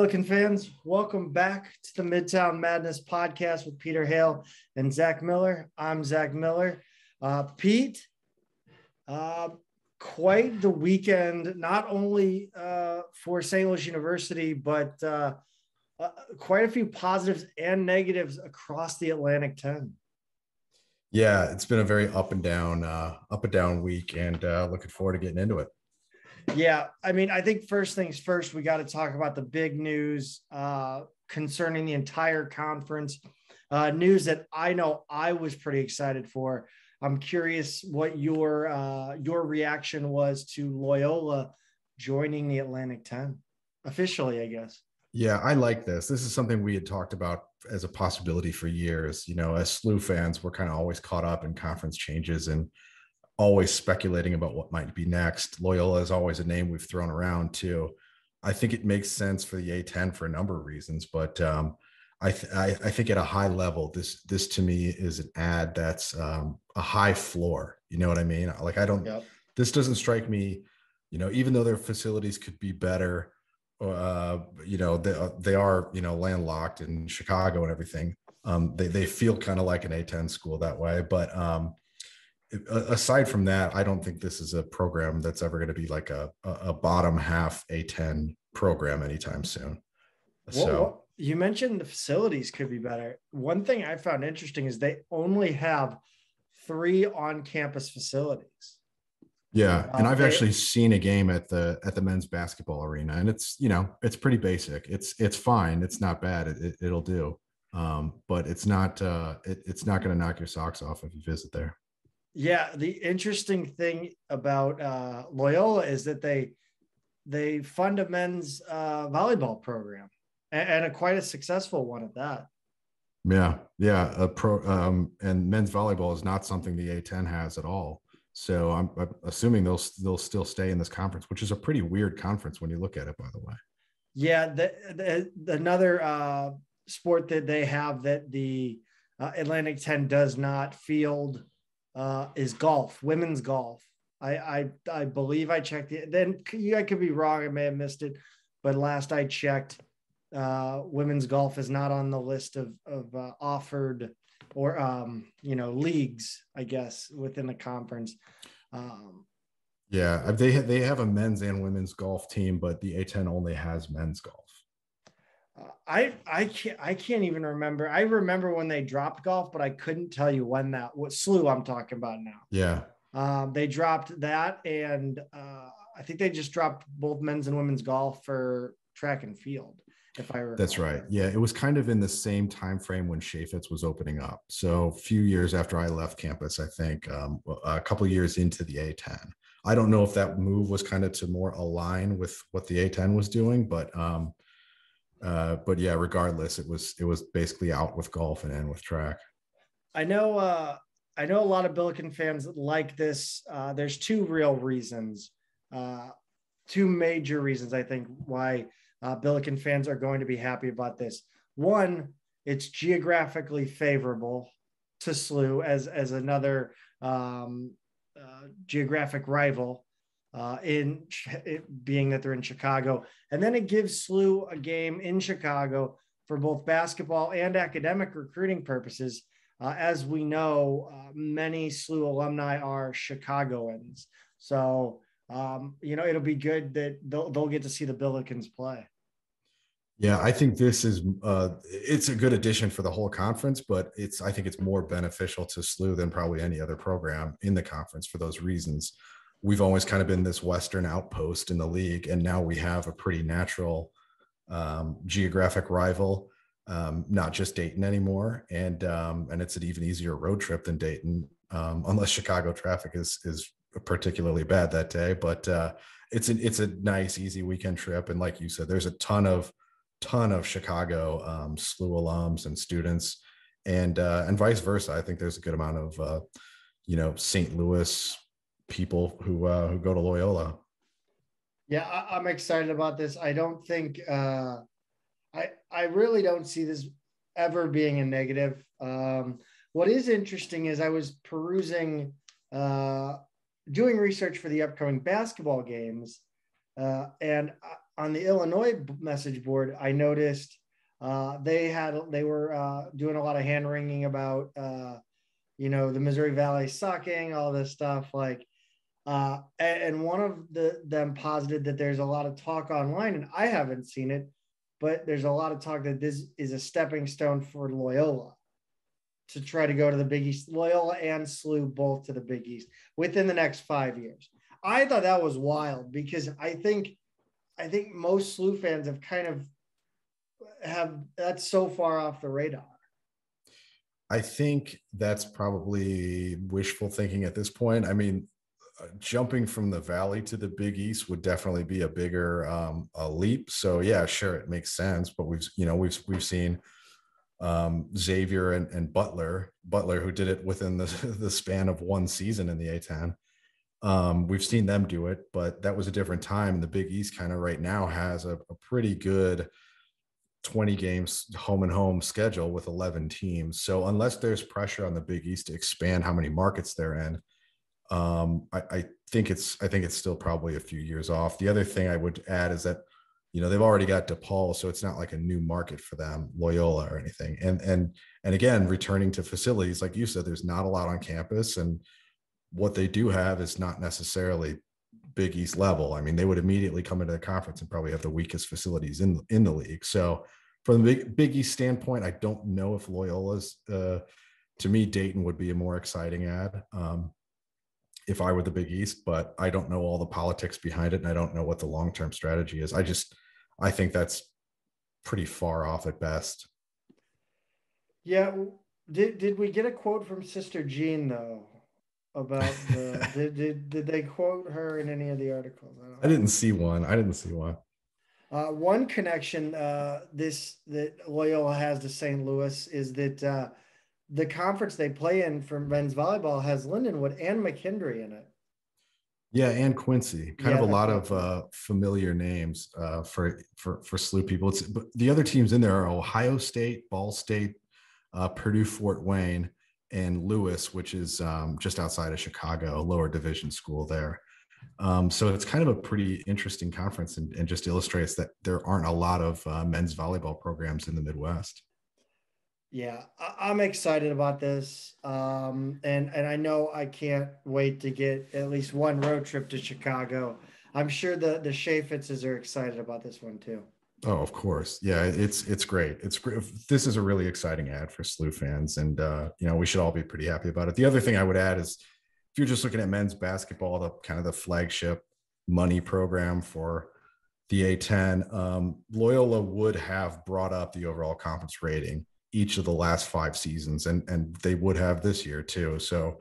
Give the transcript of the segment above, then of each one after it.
Billiken fans. Welcome back to the Midtown Madness podcast with Peter Hale and Zach Miller. I'm Zach Miller. Uh, Pete, uh, quite the weekend, not only uh, for St. Louis University, but uh, uh, quite a few positives and negatives across the Atlantic 10. Yeah, it's been a very up and down, uh, up and down week, and looking forward to getting into it. Yeah, I mean, I think first things first, we got to talk about the big news uh, concerning the entire conference. Uh, news that I know I was pretty excited for. I'm curious what your uh, your reaction was to Loyola joining the Atlantic 10 officially, I guess. Yeah, I like this. This is something we had talked about as a possibility for years. You know, as SLU fans, we're kind of always caught up in conference changes and always speculating about what might be next. Loyola is always a name we've thrown around too. I think it makes sense for the A10 for a number of reasons, but um, I, th- I, I think at a high level, this this to me is an ad that's um, a high floor. You know what I mean? Like I don't. Yep. This doesn't strike me. You know, even though their facilities could be better, uh, you know, they uh, they are you know landlocked in Chicago and everything. Um, they they feel kind of like an A10 school that way, but um, aside from that, I don't think this is a program that's ever going to be like a, a bottom half A10 program anytime soon. So you mentioned the facilities could be better. One thing I found interesting is they only have three on-campus facilities. Yeah, and uh, I've they, actually seen a game at the at the men's basketball arena, and it's you know it's pretty basic. It's it's fine. It's not bad. It, it, will do, um, but it's not uh, it, it's not going to knock your socks off if you visit there. Yeah, the interesting thing about uh, Loyola is that they they fund a men's uh, volleyball program and, and, a quite a successful one at that. Yeah, yeah, a pro um, and men's volleyball is not something the A10 has at all. So I'm, I'm assuming they'll they'll still stay in this conference, which is a pretty weird conference when you look at it. By the way. Yeah, the, the, another uh, sport that they have that the uh, Atlantic 10 does not field uh, is golf, women's golf. I, I I believe I checked it. Then you I could be wrong. I may have missed it, but last I checked, uh, women's golf is not on the list of of uh, offered or um, you know leagues. I guess within the conference. Um, yeah, they they have a men's and women's golf team, but the A10 only has men's golf. I I can't I can't even remember. I remember when they dropped golf, but I couldn't tell you when that what SLU I'm talking about now. Yeah. Um, they dropped that, and uh, I think they just dropped both men's and women's golf for track and field. If I recall. That's right. Yeah, it was kind of in the same time frame when Chaifetz was opening up. So a few years after I left campus, I think um, a couple years into the A10. I don't know if that move was kind of to more align with what the A10 was doing, but um, uh, but yeah, regardless, it was it was basically out with golf and in with track. I know uh, I know a lot of Billiken fans like this. Uh, there's two real reasons, uh, two major reasons I think why uh, Billiken fans are going to be happy about this. One, it's geographically favorable to SLU as as another um, uh, geographic rival uh, in being that they're in Chicago. And then it gives SLU a game in Chicago for both basketball and academic recruiting purposes. Uh, as we know, uh, many SLU alumni are Chicagoans. So, um, you know, it'll be good that they'll, they'll get to see the Billikens play. Yeah, I think this is uh, it's a good addition for the whole conference, but it's I think it's more beneficial to SLU than probably any other program in the conference for those reasons we've always kind of been this Western outpost in the league, and now we have a pretty natural um, geographic rival, um, not just Dayton anymore, and um, and it's an even easier road trip than Dayton, um, unless Chicago traffic is is particularly bad that day. But uh, it's an it's a nice easy weekend trip, and like you said, there's a ton of ton of Chicago um, SLU alums and students, and uh, and vice versa. I think there's a good amount of uh, you know St. Louis people who uh, who go to Loyola. Yeah, I, am excited about this. I don't think uh, I I really don't see this ever being a negative. Um, what is interesting is I was perusing, uh, doing research for the upcoming basketball games, uh, and on the Illinois message board, I noticed uh, they had they were uh, doing a lot of hand wringing about uh, you know the Missouri Valley sucking, all this stuff. Like, uh, and, one of the them posited that there's a lot of talk online, and I haven't seen it, but there's a lot of talk that this is a stepping stone for Loyola to try to go to the Big East. Loyola and SLU both to the Big East within the next five years. I thought that was wild because I think I think most SLU fans have kind of have that's so far off the radar. I think that's probably wishful thinking at this point. I mean, jumping from the valley to the Big East would definitely be a bigger um, a leap. So yeah, sure, it makes sense. But we've you know we've we've seen um, Xavier and, and Butler Butler who did it within the the span of one season in the A10. Um, we've seen them do it, but that was a different time. The Big East kind of right now has a, a pretty good 20 games home and home schedule with 11 teams. So unless there's pressure on the Big East to expand how many markets they're in, um, I, I, think it's I think it's still probably a few years off. The other thing I would add is that you know they've already got DePaul, so it's not like a new market for them, Loyola or anything. And and and again, returning to facilities, like you said, there's not a lot on campus, and what they do have is not necessarily Big East level. I mean, they would immediately come into the conference and probably have the weakest facilities in in the league. So, from the Big, Big East standpoint, I don't know if Loyola's. Uh, to me, Dayton would be a more exciting ad um, if I were the Big East, but I don't know all the politics behind it, and I don't know what the long term strategy is. I just, I think that's pretty far off at best. Yeah. Did did we get a quote from Sister Jean though? about the did, did did they quote her in any of the articles? I, I didn't see one. I didn't see one. Uh, one connection uh, this that Loyola has to St. Louis is that uh, the conference they play in for men's volleyball has Lindenwood and McKendree in it. Yeah, and Quincy, kind yeah, of a lot of uh, familiar names uh, for for for SLU people. It's but the other teams in there are Ohio State, Ball State, uh, Purdue, Fort Wayne, and Lewis, which is um, just outside of Chicago, a lower division school there. Um, so it's kind of a pretty interesting conference and, and, just illustrates that there aren't a lot of uh, men's volleyball programs in the Midwest. Yeah, I- am excited about this. Um, and, and I know I can't wait to get at least one road trip to Chicago. I'm sure the, the Chaifetzes are excited about this one too. Oh, of course. Yeah, it's it's great. It's great. This is a really exciting ad for SLU fans, and uh, you know we should all be pretty happy about it. The other thing I would add is, if you're just looking at men's basketball, the kind of the flagship money program for the A10, um, Loyola would have brought up the overall conference rating each of the last five seasons, and and they would have this year too. So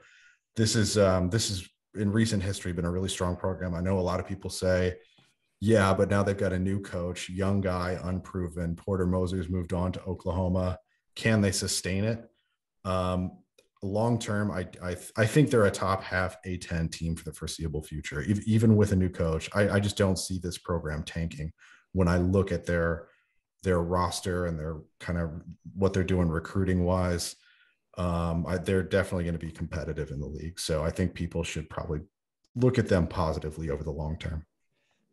this is um, this is in recent history been a really strong program. I know a lot of people say yeah, but now they've got a new coach, young guy, unproven. Porter Moser's moved on to Oklahoma. Can they sustain it? Um, long term, I, I, I think they're a top half A10 team for the foreseeable future, even with a new coach. I, I just don't see this program tanking. When I look at their their roster and their kind of what they're doing recruiting wise, um, I, they're definitely going to be competitive in the league. So I think people should probably look at them positively over the long term.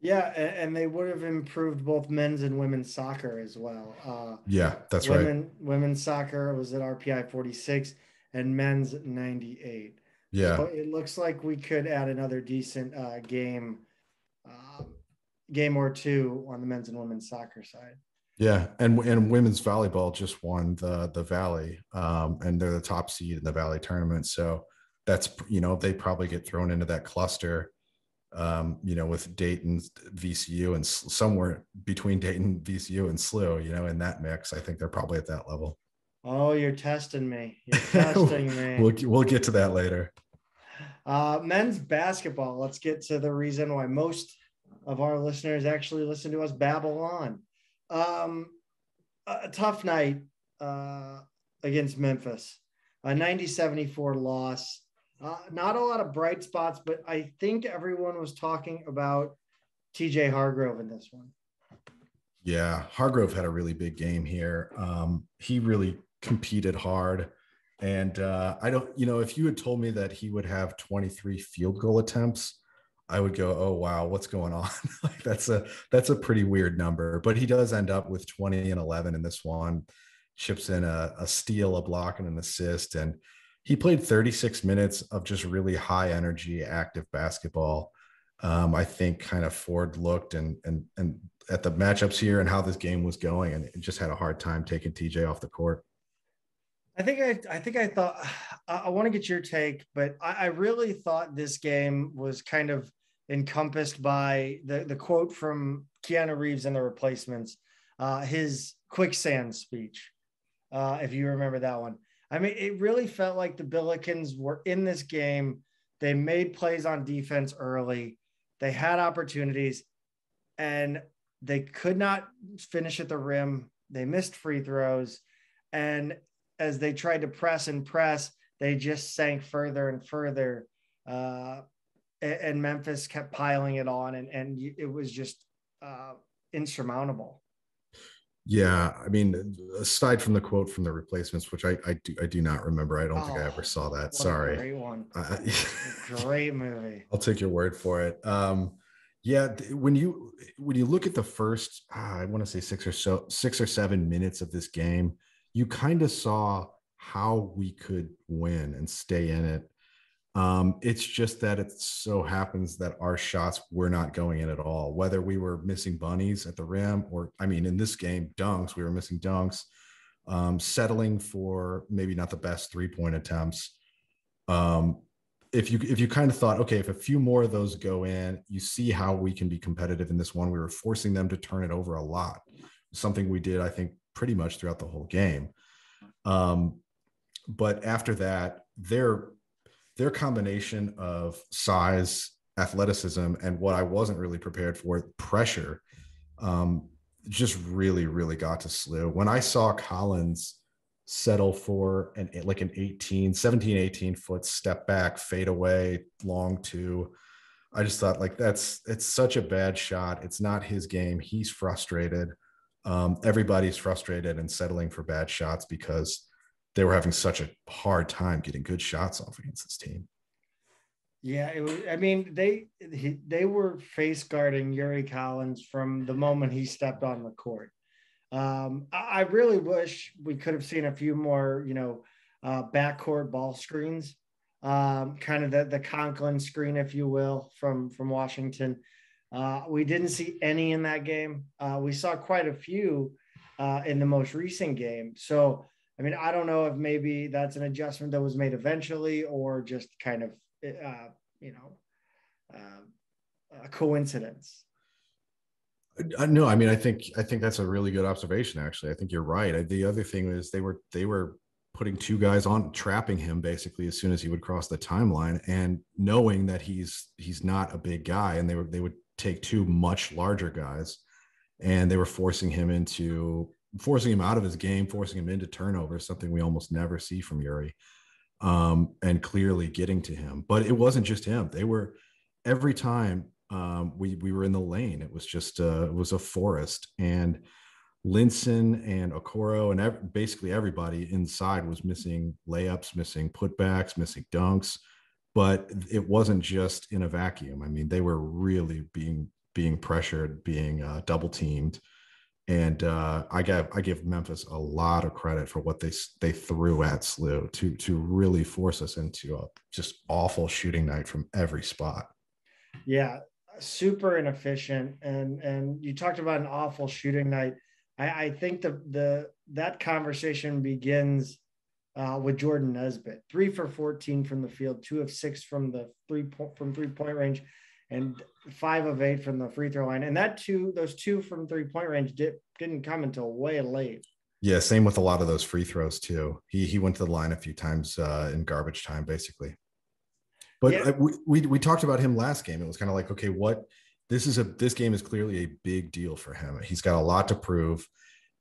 Yeah, and, they would have improved both men's and women's soccer as well. Uh, yeah, that's women, right. Women's soccer was at RPI 46 and men's 98. Yeah. So it looks like we could add another decent uh, game, uh, game or two on the men's and women's soccer side. Yeah, and and women's volleyball just won the the Valley, um, and they're the top seed in the Valley tournament. So that's you know they probably get thrown into that cluster um, you know, with Dayton, VCU, and somewhere between Dayton, VCU, and SLU, you know, in that mix, I think they're probably at that level. Oh, you're testing me. You're testing me. we'll we'll get to that later. Uh, men's basketball. Let's get to the reason why most of our listeners actually listen to us babble on. Um, a tough night uh, against Memphis, a 90 74 loss. Uh, not a lot of bright spots, but I think everyone was talking about TJ Hargrove in this one. Yeah, Hargrove had a really big game here. Um, he really competed hard. And uh, I don't, you know, if you had told me that he would have 23 field goal attempts, I would go, oh wow, what's going on? like that's a that's a pretty weird number. But he does end up with 20 and 11 in this one, chips in a, a steal, a block, and an assist. And he played 36 minutes of just really high energy, active basketball. Um, I think kind of Ford looked and and and at the matchups here and how this game was going, and just had a hard time taking TJ off the court. I think I, I think I thought I, I want to get your take, but I, I, really thought this game was kind of encompassed by the the quote from Keanu Reeves and the replacements, uh, his quicksand speech, uh, if you remember that one. I mean, it really felt like the Billikens were in this game. They made plays on defense early. They had opportunities, and they could not finish at the rim. They missed free throws, and as they tried to press and press, they just sank further and further. Uh, and Memphis kept piling it on, and, and it was just uh, insurmountable. Yeah, I mean, aside from the quote from the replacements, which I I do I do not remember. I don't oh, think I ever oh, saw that. Sorry. great one. Uh, great movie. I'll take your word for it. Um, yeah, when you when you look at the first, ah, I want to say six or so six or seven minutes of this game, you kind of saw how we could win and stay in it. Um, it's just that it so happens that our shots were not going in at all. Whether we were missing bunnies at the rim, or I mean, in this game, dunks, we were missing dunks, um, settling for maybe not the best three point attempts. Um, if you if you kind of thought, okay, if a few more of those go in, you see how we can be competitive in this one. We were forcing them to turn it over a lot, something we did, I think, pretty much throughout the whole game. Um, but after that, their their combination of size, athleticism, and what I wasn't really prepared for, pressure, um, just really, really got to SLU. When I saw Collins settle for an like an 18, 17, 18 foot step back, fade away, long two. I just thought like that's it's such a bad shot. It's not his game. He's frustrated um, everybody's frustrated and settling for bad shots because they were having such a hard time getting good shots off against this team. Yeah, it was, I mean they he, they were face guarding Yuri Collins from the moment he stepped on the court. Um, I, I really wish we could have seen a few more, you know, uh, backcourt ball screens, um, kind of the the Conklin screen, if you will, from from Washington. Uh, we didn't see any in that game. Uh, we saw quite a few uh, in the most recent game. So, I mean, I don't know if maybe that's an adjustment that was made eventually or just kind of, uh, you know, uh, a coincidence. Uh, no, I mean, I think I think that's a really good observation. Actually, I think you're right. The other thing is they were they were putting two guys on, trapping him basically as soon as he would cross the timeline, and knowing that he's he's not a big guy, and they were they would take two much larger guys and they were forcing him into forcing him out of his game, forcing him into turnovers, something we almost never see from Yuri. Um, and clearly getting to him. But it wasn't just him. They were every time um, we we were in the lane, it was just uh, it was a forest. And Linssen and Okoro and ev- basically everybody inside was missing layups, missing putbacks, missing dunks but it wasn't just in a vacuum. I mean, they were really being being pressured, being uh, double teamed, and uh, I give I give Memphis a lot of credit for what they they threw at SLU to to really force us into a just awful shooting night from every spot. Yeah, super inefficient, and and you talked about an awful shooting night. I, I think the the that conversation begins uh, with Jordan Nesbitt. Three for 14 from the field, two of six from the three point from three point range, and five of eight from the free throw line. And that two, those two from three point range did, didn't come until way late. Yeah, same with a lot of those free throws too. He he went to the line a few times uh, in garbage time, basically. But yeah. we, we we talked about him last game. It was kind of like, okay, what this is a this game is clearly a big deal for him. He's got a lot to prove,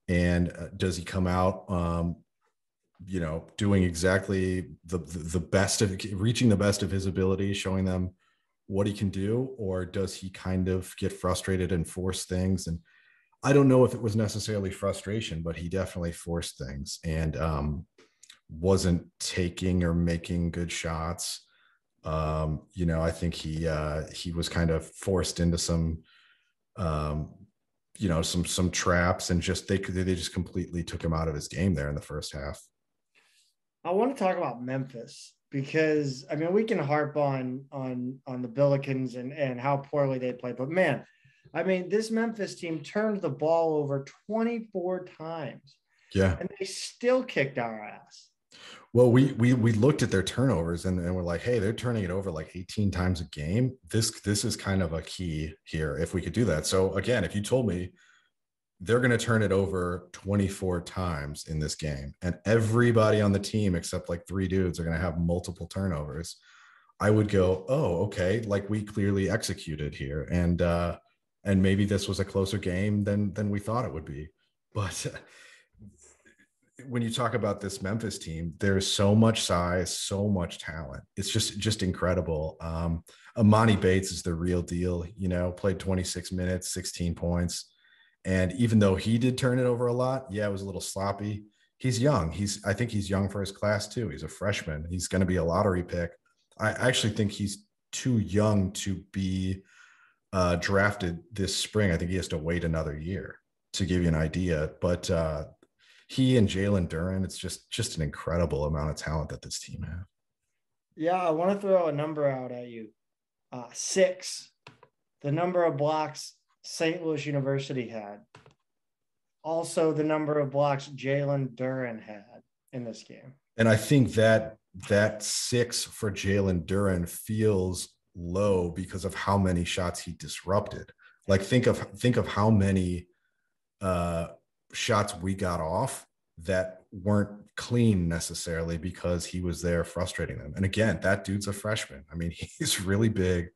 and uh, does he come out um, you know doing exactly the, the best of reaching the best of his ability showing them what he can do or does he kind of get frustrated and force things and i don't know if it was necessarily frustration but he definitely forced things and um, wasn't taking or making good shots Um, you know, I think he uh, he was kind of forced into some, um, you know, some some traps, and just they they just completely took him out of his game there in the first half. I want to talk about Memphis because I mean we can harp on on on the Billikens and and how poorly they play, but man, I mean this Memphis team turned the ball over 24 times. Yeah. And they still kicked our ass. Well, we we we looked at their turnovers and, and we're like, hey, they're turning it over like 18 times a game. This this is kind of a key here if we could do that. So again, if you told me they're going to turn it over 24 times in this game, and everybody on the team except like three dudes are going to have multiple turnovers, I would go, oh, okay, like we clearly executed here, and uh, and maybe this was a closer game than than we thought it would be, but when you talk about this Memphis team, there's so much size, so much talent. It's just just incredible. Um, Emoni Bates is the real deal. You know, played 26 minutes, 16 points, and even though he did turn it over a lot, yeah, it was a little sloppy. He's young. He's I think he's young for his class too. He's a freshman. He's going to be a lottery pick. I actually think he's too young to be uh, drafted this spring. I think he has to wait another year to give you an idea. But uh, he and Jalen Duren, it's just just an incredible amount of talent that this team has. Yeah, I want to throw a number out at you. Uh, six, the number of blocks St. Louis University had. Also, the number of blocks Jalen Duren had in this game. And I think that that six for Jalen Duren feels low because of how many shots he disrupted. Like think of think of how many uh shots we got off that weren't clean necessarily because he was there frustrating them. And again, that dude's a freshman. I mean, he's really big,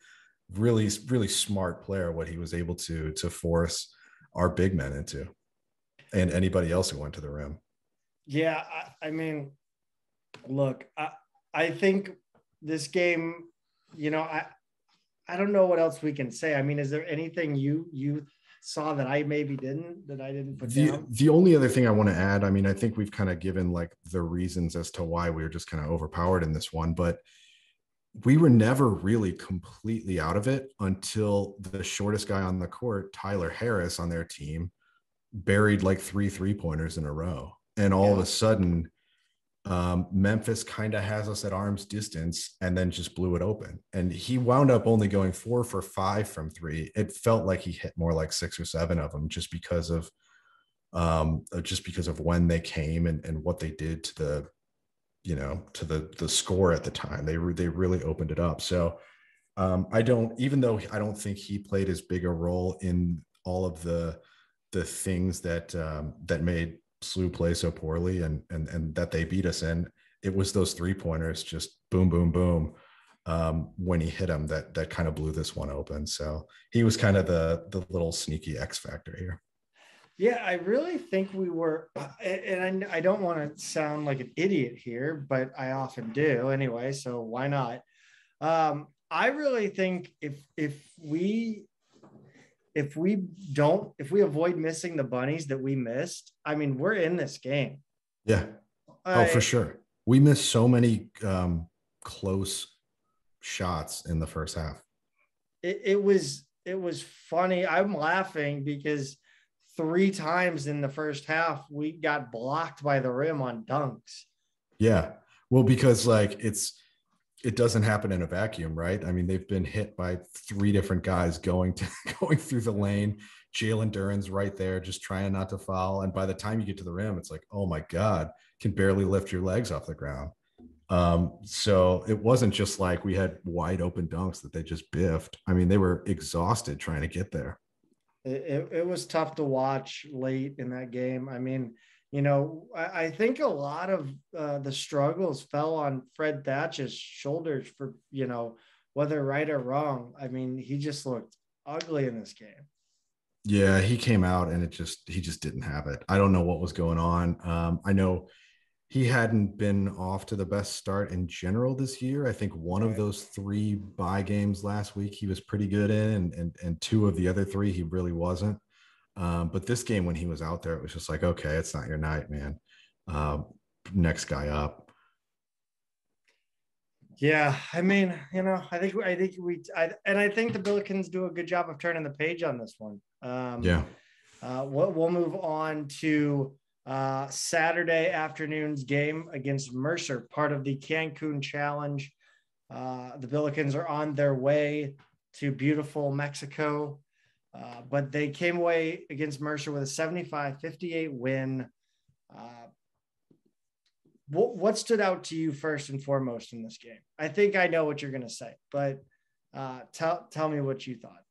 really, really smart player, what he was able to to force our big men into and anybody else who went to the rim. Yeah, I, I mean, look, I, I think this game, you know, I I don't know what else we can say. I mean, is there anything you you saw that I maybe didn't that I didn't put the, down? The only other thing I want to add, I mean, I think we've kind of given like the reasons as to why we were just kind of overpowered in this one, but we were never really completely out of it until the shortest guy on the court, Tyler Harris on their team, buried like three three pointers in a row. And all yeah. of a sudden, um, Memphis kind of has us at arm's distance and then just blew it open. And he wound up only going four for five from three. It felt like he hit more like six or seven of them just because of um just because of when they came and, and what they did to the you know to the the score at the time they re- they really opened it up so um i don't even though i don't think he played as big a role in all of the the things that um that made SLU play so poorly and and and that they beat us in. It was those three pointers, just boom, boom, boom. Um, when he hit them, that that kind of blew this one open. So he was kind of the the little sneaky X factor here. Yeah, I really think we were, and I, I don't want to sound like an idiot here, but I often do anyway. So why not? Um, I really think if if we if we don't, if we avoid missing the bunnies that we missed, I mean, we're in this game. Yeah. I, oh, for sure. We missed so many um, close shots in the first half. It, it was it was funny. I'm laughing because three times in the first half we got blocked by the rim on dunks. Yeah. Well, because like it's it doesn't happen in a vacuum, right? I mean, they've been hit by three different guys going to going through the lane. Jalen Duren's right there, just trying not to foul. And by the time you get to the rim, it's like, oh my God, can barely lift your legs off the ground. Um, so it wasn't just like we had wide open dunks that they just biffed. I mean, they were exhausted trying to get there. It, it was tough to watch late in that game. I mean, you know, I, I think a lot of uh, the struggles fell on Fred Thatch's shoulders for, you know, whether right or wrong. I mean, he just looked ugly in this game. Yeah, he came out and it just he just didn't have it. I don't know what was going on. Um, I know he hadn't been off to the best start in general this year. I think one of those three buy games last week he was pretty good in, and and, and two of the other three he really wasn't. Um, but this game, when he was out there, it was just like, okay, it's not your night, man. Um, next guy up. Yeah, I mean, you know, I think I think we I, and I think the Billikens do a good job of turning the page on this one. Um, yeah. Uh, we'll, we'll move on to uh, Saturday afternoon's game against Mercer, part of the Cancun Challenge. Uh, the Billikens are on their way to beautiful Mexico, uh, but they came away against Mercer with a 75 58 win. Uh, what, what stood out to you first and foremost in this game? I think I know what you're going to say, but uh, tell, tell me what you thought.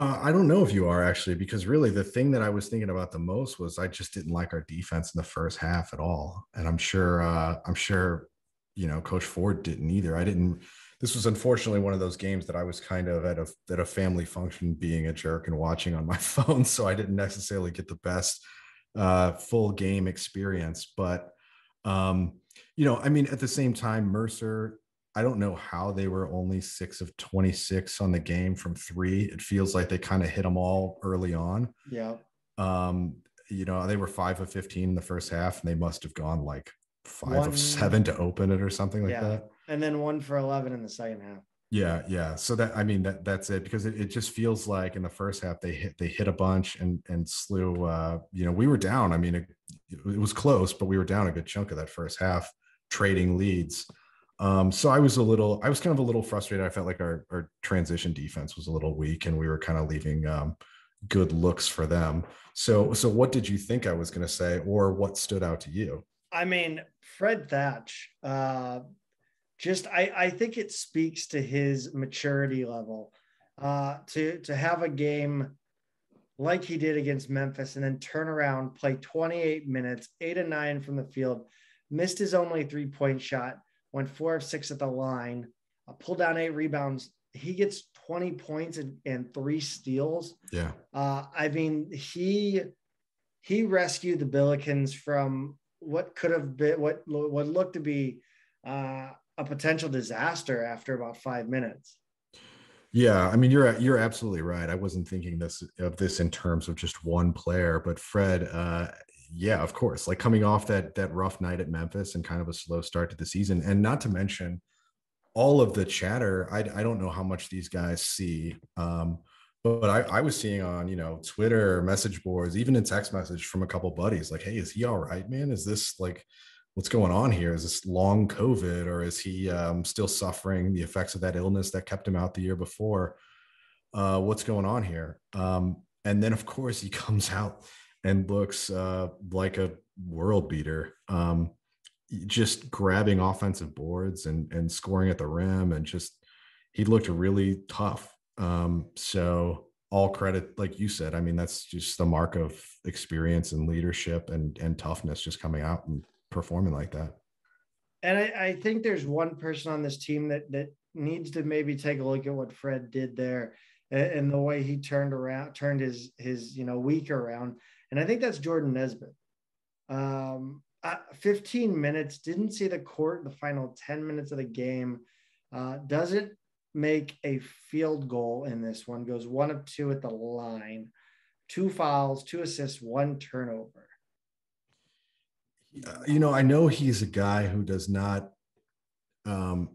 Uh, I don't know if you are actually, because really the thing that I was thinking about the most was I just didn't like our defense in the first half at all, and I'm sure uh, I'm sure you know Coach Ford didn't either. I didn't. This was unfortunately one of those games that I was kind of at a at a family function, being a jerk and watching on my phone, so I didn't necessarily get the best uh, full game experience. But um, you know, I mean, at the same time, Mercer I don't know how they were only six of 26 on the game from three. It feels like they kind of hit them all early on. Yeah. Um, you know, they were five of 15 in the first half, and they must have gone like five one, of seven to open it or something like yeah. that. And then one for 11 in the second half. Yeah, yeah. So that I mean that that's it because it, it just feels like in the first half they hit they hit a bunch and and SLU. Uh, you know, we were down. I mean, it, it was close, but we were down a good chunk of that first half, trading leads. Um, so I was a little, I was kind of a little frustrated. I felt like our, our transition defense was a little weak and we were kind of leaving um, good looks for them. So, so what did you think I was going to say or what stood out to you? I mean, Fred Thatch, uh, just, I, I think it speaks to his maturity level uh, to, to have a game like he did against Memphis and then turn around, play 28 minutes, eight and nine from the field, missed his only three point shot went four of six at the line, uh, pulled down eight rebounds. He gets 20 points and, and three steals. Yeah. Uh, I mean, he he rescued the Billikens from what could have been what what looked to be uh, a potential disaster after about five minutes. Yeah, I mean you're you're absolutely right. I wasn't thinking this of this in terms of just one player, but Fred, uh, yeah, of course. Like coming off that that rough night at Memphis and kind of a slow start to the season, and not to mention all of the chatter. I I don't know how much these guys see, um, but, but I, I was seeing on you know Twitter message boards, even in text message from a couple buddies, like, "Hey, is he all right, man? Is this like?" What's going on here? Is this long COVID, or is he um, still suffering the effects of that illness that kept him out the year before? Uh, what's going on here? Um, and then, of course, he comes out and looks uh, like a world beater. Um, just grabbing offensive boards and and scoring at the rim, and just he looked really tough. Um, so all credit, like you said, I mean that's just the mark of experience and leadership and and toughness, just coming out and performing like that. And I, I think there's one person on this team that that needs to maybe take a look at what Fred did there and the way he turned around, turned his his you know week around and I think that's Jordan Nesbitt. Um, uh, 15 minutes, didn't see the court the final 10 minutes of the game. Uh, doesn't make a field goal in this one, goes one of two at the line, two fouls, two assists, one turnover. You know, I know he's a guy who does not, um,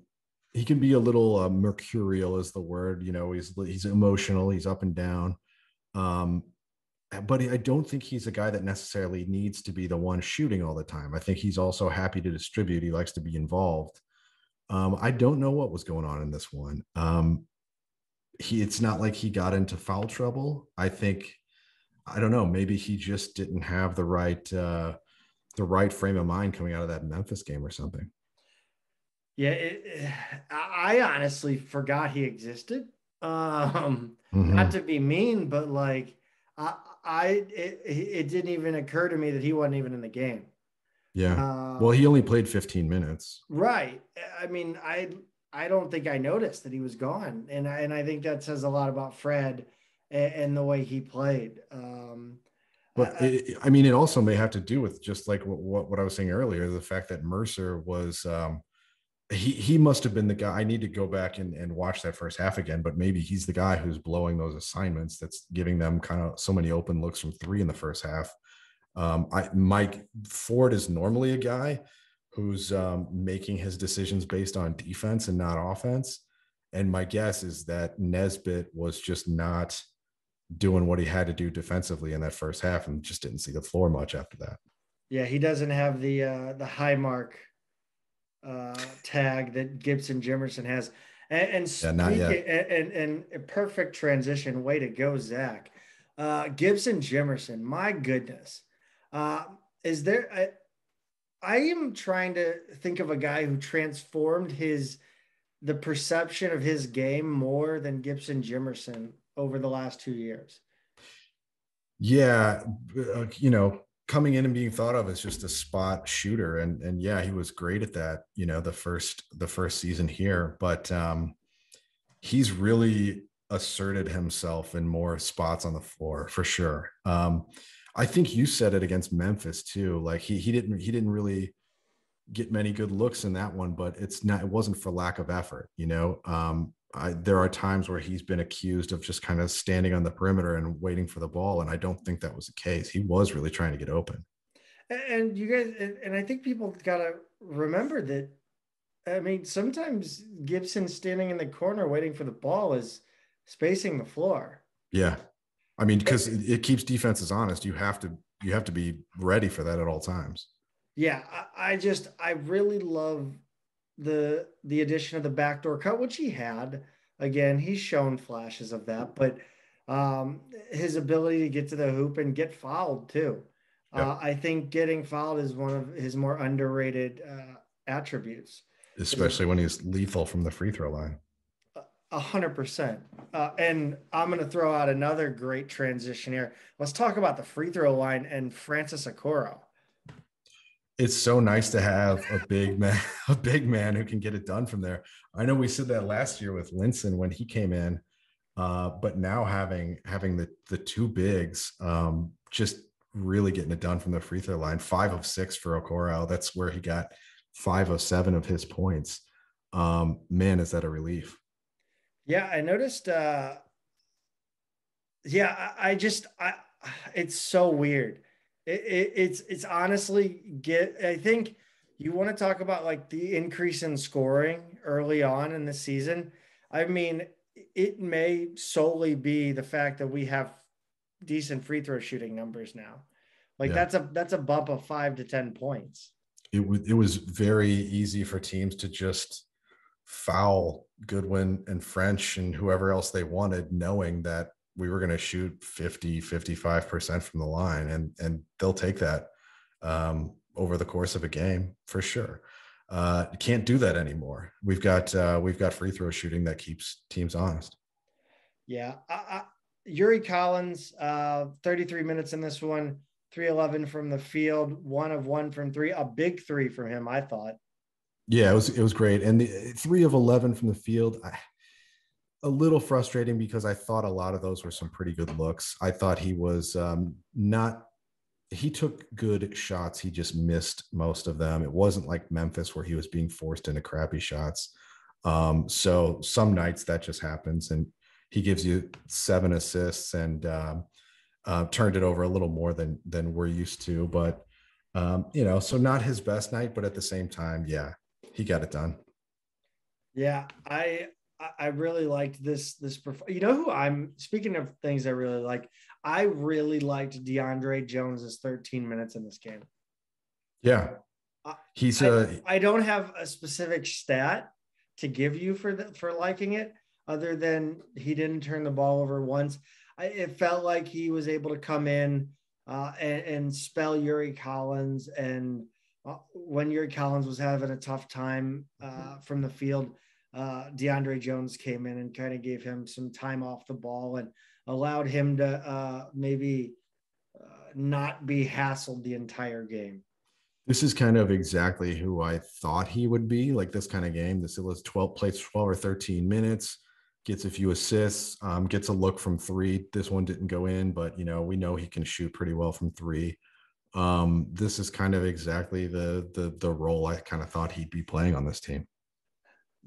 he can be a little uh, mercurial, is the word. You know, he's he's emotional, he's up and down. Um, but I don't think he's a guy that necessarily needs to be the one shooting all the time. I think he's also happy to distribute. He likes to be involved. Um, I don't know what was going on in this one. Um, he, it's not like he got into foul trouble. I think, I don't know, maybe he just didn't have the right, uh, the right frame of mind coming out of that Memphis game or something. Yeah, it, I honestly forgot he existed. Um, mm-hmm. Not to be mean, but like I, I it, it didn't even occur to me that he wasn't even in the game. Yeah. Uh, well, he only played 15 minutes. Right. I mean, I I don't think I noticed that he was gone, and I, and I think that says a lot about Fred and, and the way he played. Um, but I, it, I mean, it also may have to do with just like what, what, what I was saying earlier, the fact that Mercer was um, he he must have been the guy. I need to go back and, and watch that first half again, but maybe he's the guy who's blowing those assignments that's giving them kind of so many open looks from three in the first half. Um, I Mike Ford is normally a guy who's um, making his decisions based on defense and not offense. And my guess is that Nesbitt was just not doing what he had to do defensively in that first half and just didn't see the floor much after that. Yeah, he doesn't have the uh, the Highmark uh, tag that Gibson Jimerson has. And, and speaking, yeah, and, and, and a perfect transition. Way to go, Zach. Uh, Gibson Jimerson. My goodness. Uh, is there? I, I am trying to think of a guy who transformed his the perception of his game more than Gibson Jimerson over the last two years. Yeah, uh, you know, coming in and being thought of as just a spot shooter, and and yeah, he was great at that. You know, the first the first season here, but um, he's really asserted himself in more spots on the floor for sure. Um, I think you said it against Memphis too. Like he he didn't he didn't really get many good looks in that one, but it's not it wasn't for lack of effort. You know, um, I, there are times where he's been accused of just kind of standing on the perimeter and waiting for the ball, and I don't think that was the case. He was really trying to get open. And you guys, and I think people got to remember that. I mean, sometimes Gibson standing in the corner waiting for the ball is spacing the floor. Yeah, I mean, because it, it keeps defenses honest. You have to you have to be ready for that at all times. Yeah, I, I just I really love the the addition of the backdoor cut, which he had. Again, he's shown flashes of that, but um, his ability to get to the hoop and get fouled too. Yep. Uh, I think getting fouled is one of his more underrated uh, attributes, especially when he's lethal from the free throw line. A hundred percent. Uh, and I'm going to throw out another great transition here. Let's talk about the free throw line and Francis Okoro it's so nice to have a big man, a big man who can get it done from there. I know we said that last year with Linssen when he came in, uh, but now having having the the two bigs, um, just really getting it done from the free throw line. Five of six for Okoro. That's where he got five of seven of his points. Um, man, is that a relief? Yeah, I noticed. Uh, yeah, I, I just I it's so weird it, it, it's it's honestly get. I think you want to talk about like the increase in scoring early on in the season. I mean, it may solely be the fact that we have decent free throw shooting numbers now. Like yeah. that's a that's a bump of five to ten points. It was it was very easy for teams to just foul Goodwin and French and whoever else they wanted, knowing that we were going to shoot 50 55% from the line and and they'll take that um, over the course of a game for sure. Uh, can't do that anymore. We've got uh, we've got free throw shooting that keeps teams honest. Yeah I, I, Yuri Collins uh, 33 minutes in this one 311 from the field one of one from three a big three from him I thought. Yeah it was it was great. And the three of 11 from the field I, a little frustrating because I thought a lot of those were some pretty good looks. I thought he was um, not, he took good shots. He just missed most of them. It wasn't like Memphis where he was being forced into crappy shots. Um, so some nights that just happens and he gives you seven assists and um, uh, turned it over a little more than, than we're used to. But, um, you know, so not his best night, but at the same time, yeah, he got it done. Yeah, I I really liked this. This, you know, who I'm speaking of things I really like. I really liked DeAndre Jones's 13 minutes in this game. Yeah, he's a. I, I don't have a specific stat to give you for the, for liking it, other than he didn't turn the ball over once. I, it felt like he was able to come in uh, and, and, spell Yuri Collins, and uh, when Yuri Collins was having a tough time uh, from the field uh, DeAndre Jones came in and kind of gave him some time off the ball and allowed him to uh, maybe uh, not be hassled the entire game. This is kind of exactly who I thought he would be, like this kind of game. This was 12 plays 12 or 13 minutes, gets a few assists, um, gets a look from three. This one didn't go in, but you know, we know he can shoot pretty well from three. Um, this is kind of exactly the the the role I kind of thought he'd be playing on this team.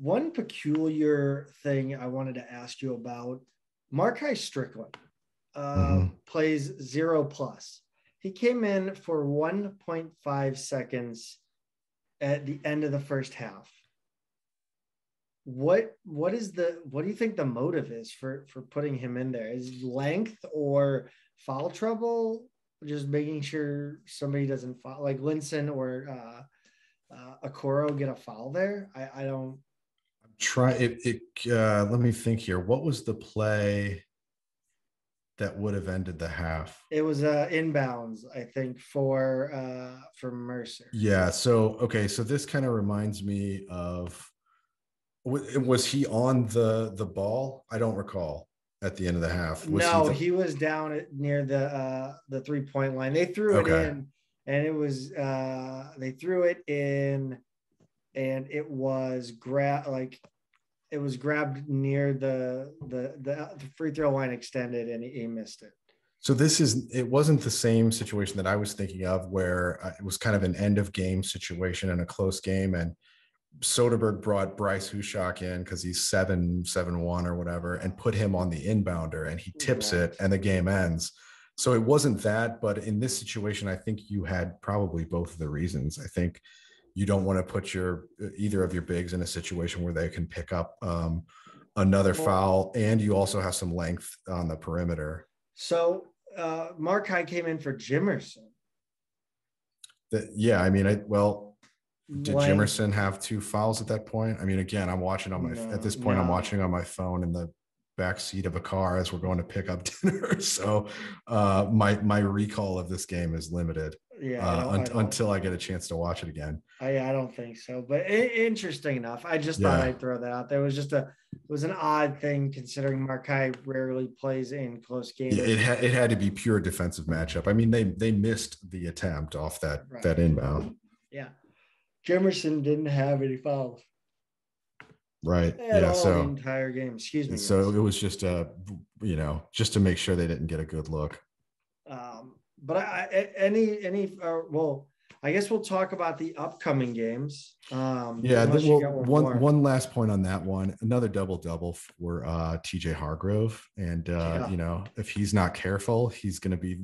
One peculiar thing I wanted to ask you about Marquise Strickland uh, mm-hmm. plays zero plus. He came in for 1.5 seconds at the end of the first half. What what is the what do you think the motive is for for putting him in there? Is length or foul trouble? Just making sure somebody doesn't fall like Linssen or uh, uh, Okoro get a foul there. I, I don't try it. it uh, let me think here. What was the play that would have ended the half? It was uh, inbounds, I think, for uh, for Mercer. Yeah. So okay. So this kind of reminds me of was he on the the ball? I don't recall at the end of the half. Was no, he, the... he, was down near the uh, the three point line. They threw it in, and it was uh, they threw it in and it was grab like it was grabbed near the the the free throw line extended and he, missed it. So this is it wasn't the same situation that I was thinking of where uh, it was kind of an end of game situation and a close game and Soderberg brought Bryce Husak in because he's seven seven one or whatever and put him on the inbounder and he tips yeah. it and the game ends. So it wasn't that, but in this situation, I think you had probably both of the reasons. I think you don't want to put your either of your bigs in a situation where they can pick up um, another foul, and you also have some length on the perimeter. So uh, High came in for Jimerson. That yeah, I mean, I well, did like, Jimerson have two fouls at that point? I mean, again, I'm watching on my no, at this point, no. I'm watching on my phone in the back seat of a car as we're going to pick up dinner. So uh, my my recall of this game is limited yeah uh, un- I until I get a chance to watch it again. I, I don't think so, but it, interesting enough. I just thought yeah. I'd throw that out there. It was just a it was an odd thing considering Markkanen rarely plays in close games. Yeah, it had it had to be pure defensive matchup. I mean, they they missed the attempt off that right. that inbound. Yeah, Jimerson didn't have any fouls. Right. Yeah. So entire game. Excuse me. So it was just a, you know, just to make sure they didn't get a good look. Um, but I, any any uh, well, I guess we'll talk about the upcoming games. Um, yeah, well, one one, one last point on that one. Another double double for uh, TJ Hargrove, and uh, yeah. you know if he's not careful, he's going to be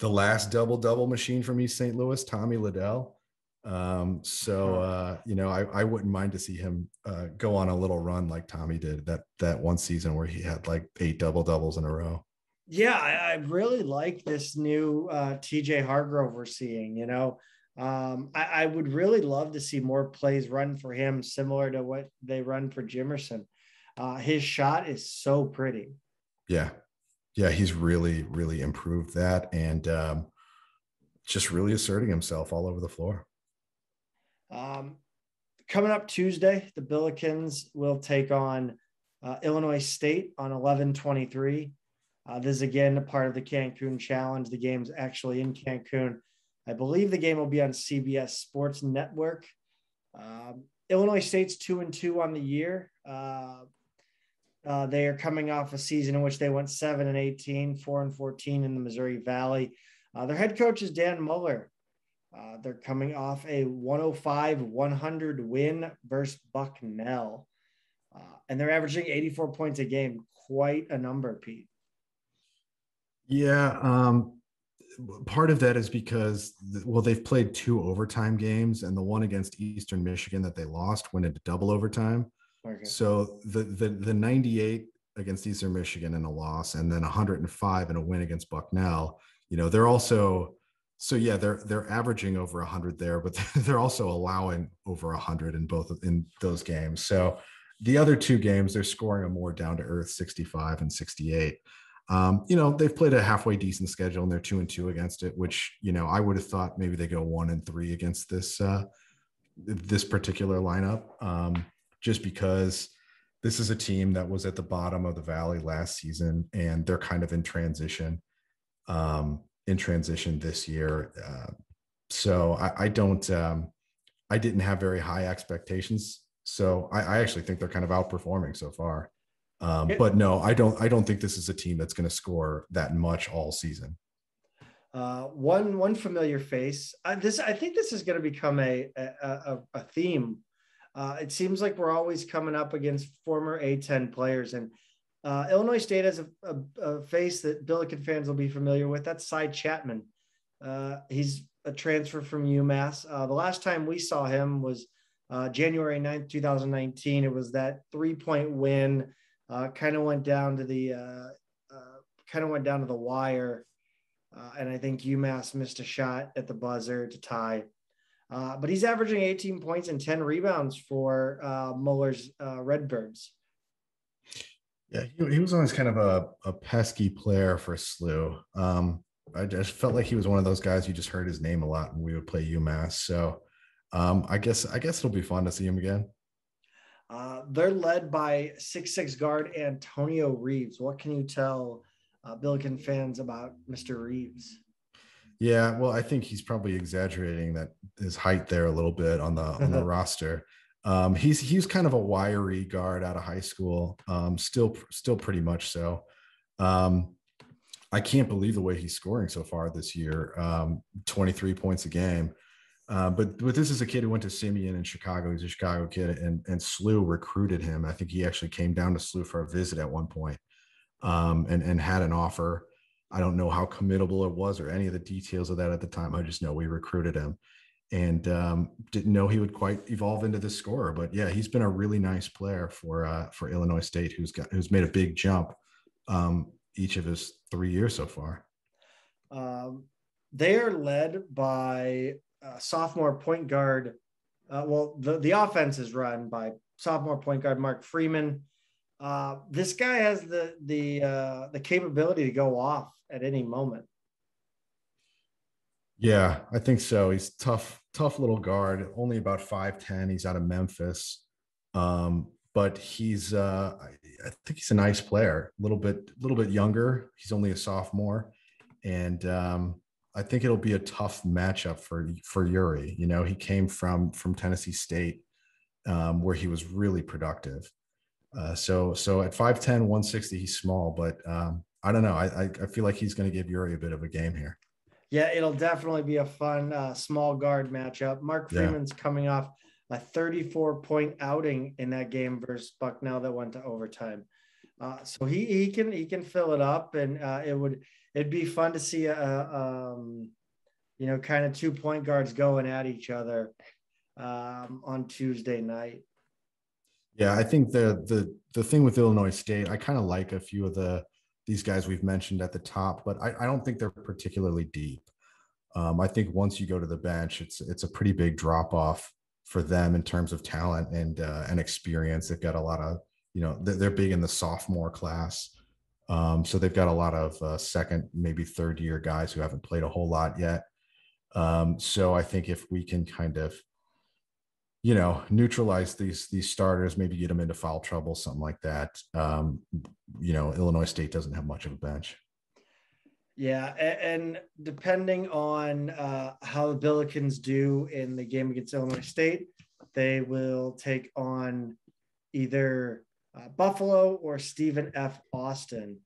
the last double double machine from East St. Louis, Tommy Liddell. Um, so uh, you know, I, I wouldn't mind to see him uh, go on a little run like Tommy did that that one season where he had like eight double doubles in a row yeah, I, I really like this new uh, TJ Hargrove we're seeing. You know, um, I, I, would really love to see more plays run for him, similar to what they run for Jimerson. Uh, his shot is so pretty. Yeah, yeah, he's really, really improved that, and um, just really asserting himself all over the floor. Um, coming up Tuesday, the Billikens will take on uh, Illinois State on eleven twenty three. Uh, this is again a part of the Cancun Challenge. The game's actually in Cancun. I believe the game will be on CBS Sports Network. Um, Illinois State's two and two on the year. Uh, uh, they are coming off a season in which they went seven and 18, four and 14 in the Missouri Valley. Uh, their head coach is Dan Muller. Uh, they're coming off a 105 100 win versus Bucknell. Uh, and they're averaging 84 points a game. Quite a number, Pete. Yeah, um, part of that is because well, they've played two overtime games, and the one against Eastern Michigan that they lost went into double overtime. Okay. So the the the 98 against Eastern Michigan in a loss, and then 105 in a win against Bucknell. You know, they're also so yeah, they're they're averaging over 100 there, but they're also allowing over 100 in both in those games. So the other two games, they're scoring a more down to earth 65 and 68. Um, you know, they've played a halfway decent schedule and they're two and two against it, which, you know, I would have thought maybe they go one and three against this, uh, this particular lineup. Um, just because this is a team that was at the bottom of the valley last season and they're kind of in transition, um, in transition this year. Uh, so I, I don't, um, I didn't have very high expectations. So I, I actually think they're kind of outperforming so far. Um, but no, I don't. I don't think this is a team that's going to score that much all season. Uh, one one familiar face. Uh, this I think this is going to become a a, a, a theme. Uh, it seems like we're always coming up against former A10 players, and uh, Illinois State has a, a, a, face that Billiken fans will be familiar with. That's Sy Chatman. Uh, he's a transfer from UMass. Uh, the last time we saw him was uh, January 9th, 2019. It was that three point win. Uh, kind of went down to the uh, uh, kind of went down to the wire, uh, and I think UMass missed a shot at the buzzer to tie. but he's averaging 18 points and 10 rebounds for Muller's Redbirds. Yeah, he, he, was always kind of a, a pesky player for SLU. Um, I just felt like he was one of those guys you just heard his name a lot when we would play UMass. So um, I guess I guess it'll be fun to see him again. Uh, they're led by six six guard Antonio Reeves. What can you tell uh, Billiken fans about Mr. Reeves? Yeah, well, I think he's probably exaggerating that his height there a little bit on the on the roster. Um, he's he's kind of a wiry guard out of high school. Um, still still pretty much so. Um, I can't believe the way he's scoring so far this year. Um, 23 points a game. Uh, but but this is a kid who went to Simeon in Chicago. He's a Chicago kid, and and SLU recruited him. I think he actually came down to SLU for a visit at one point, um, and and had an offer. I don't know how committable it was or any of the details of that at the time. I just know we recruited him, and um, didn't know he would quite evolve into the scorer. But yeah, he's been a really nice player for uh, for Illinois State, who's got who's made a big jump um, each of his three years so far. Um, they are led by uh, sophomore point guard. Uh, well, the, the offense is run by sophomore point guard Mark Freeman. Uh, this guy has the the uh, the capability to go off at any moment. Yeah, I think so. He's tough, tough little guard. Only about five ten. He's out of Memphis, um, but he's uh, I, think he's a nice player. A little bit, a little bit younger. He's only a sophomore, and um, I think it'll be a tough matchup for for Yuri. You know, he came from from Tennessee State, um, where he was really productive. Uh, so so at 5'10, 160, he's small, but um, I don't know. I, I, I feel like he's going to give Yuri a bit of a game here. Yeah, it'll definitely be a fun uh, small guard matchup. Mark Freeman's yeah. coming off a 34 point outing in that game versus Bucknell that went to overtime. Uh, so he he can he can fill it up, and uh, it would it'd be fun to see a, um, you know, kind of two point guards going at each other um, on Tuesday night. Yeah, I think the the the thing with Illinois State, I kind of like a few of the these guys we've mentioned at the top, but I, I don't think they're particularly deep. Um, I think once you go to the bench, it's it's a pretty big drop off for them in terms of talent and uh, and experience. They've got a lot of you know they're, they're big in the sophomore class. Um, so they've got a lot of uh, second, maybe third year guys who haven't played a whole lot yet. Um, so I think if we can kind of, you know, neutralize these these starters, maybe get them into foul trouble, something like that. Um, you know, Illinois State doesn't have much of a bench. Yeah, and depending on uh, how the Billikens do in the game against Illinois State, they will take on either uh, Buffalo or Stephen F. Austin.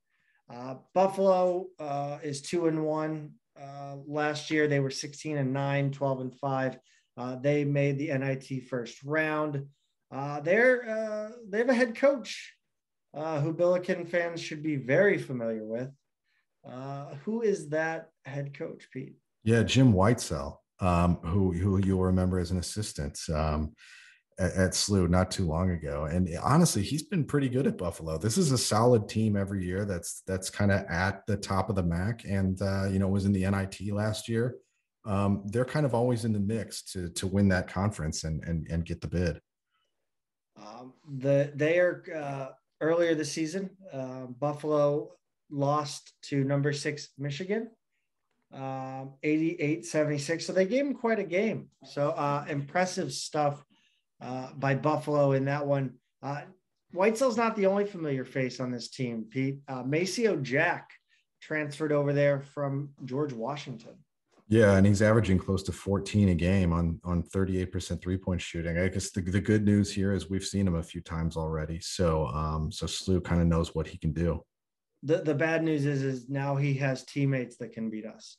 Uh, Buffalo uh, is two and one. Uh, last year they were 16 and nine, 12 and five. Uh, they made the NIT first round. they're they have a head coach who Billiken fans should be very familiar with. who is that head coach, Pete? Yeah, Jim Whitesell, um, who who you'll remember as an assistant. Um, at, at SLU not too long ago. And honestly, he's been pretty good at Buffalo. This is a solid team every year. That's that's kind of at the top of the MAC, and uh, you know was in the NIT last year. Um, they're kind of always in the mix to to win that conference and and and get the bid. Um, the they are uh, earlier this season. Uh, Buffalo lost to number six Michigan, um, 88 76. So they gave him quite a game. So uh, impressive stuff uh, by Buffalo in that one. Uh, Whitesell's not the only familiar face on this team, Pete. Uh, Maceo Jack transferred over there from George Washington. Yeah, and he's averaging close to 14 a game on on 38% three-point shooting. I guess the, the good news here is we've seen him a few times already. So um so SLU kind of knows what he can do. The the bad news is is now he has teammates that can beat us.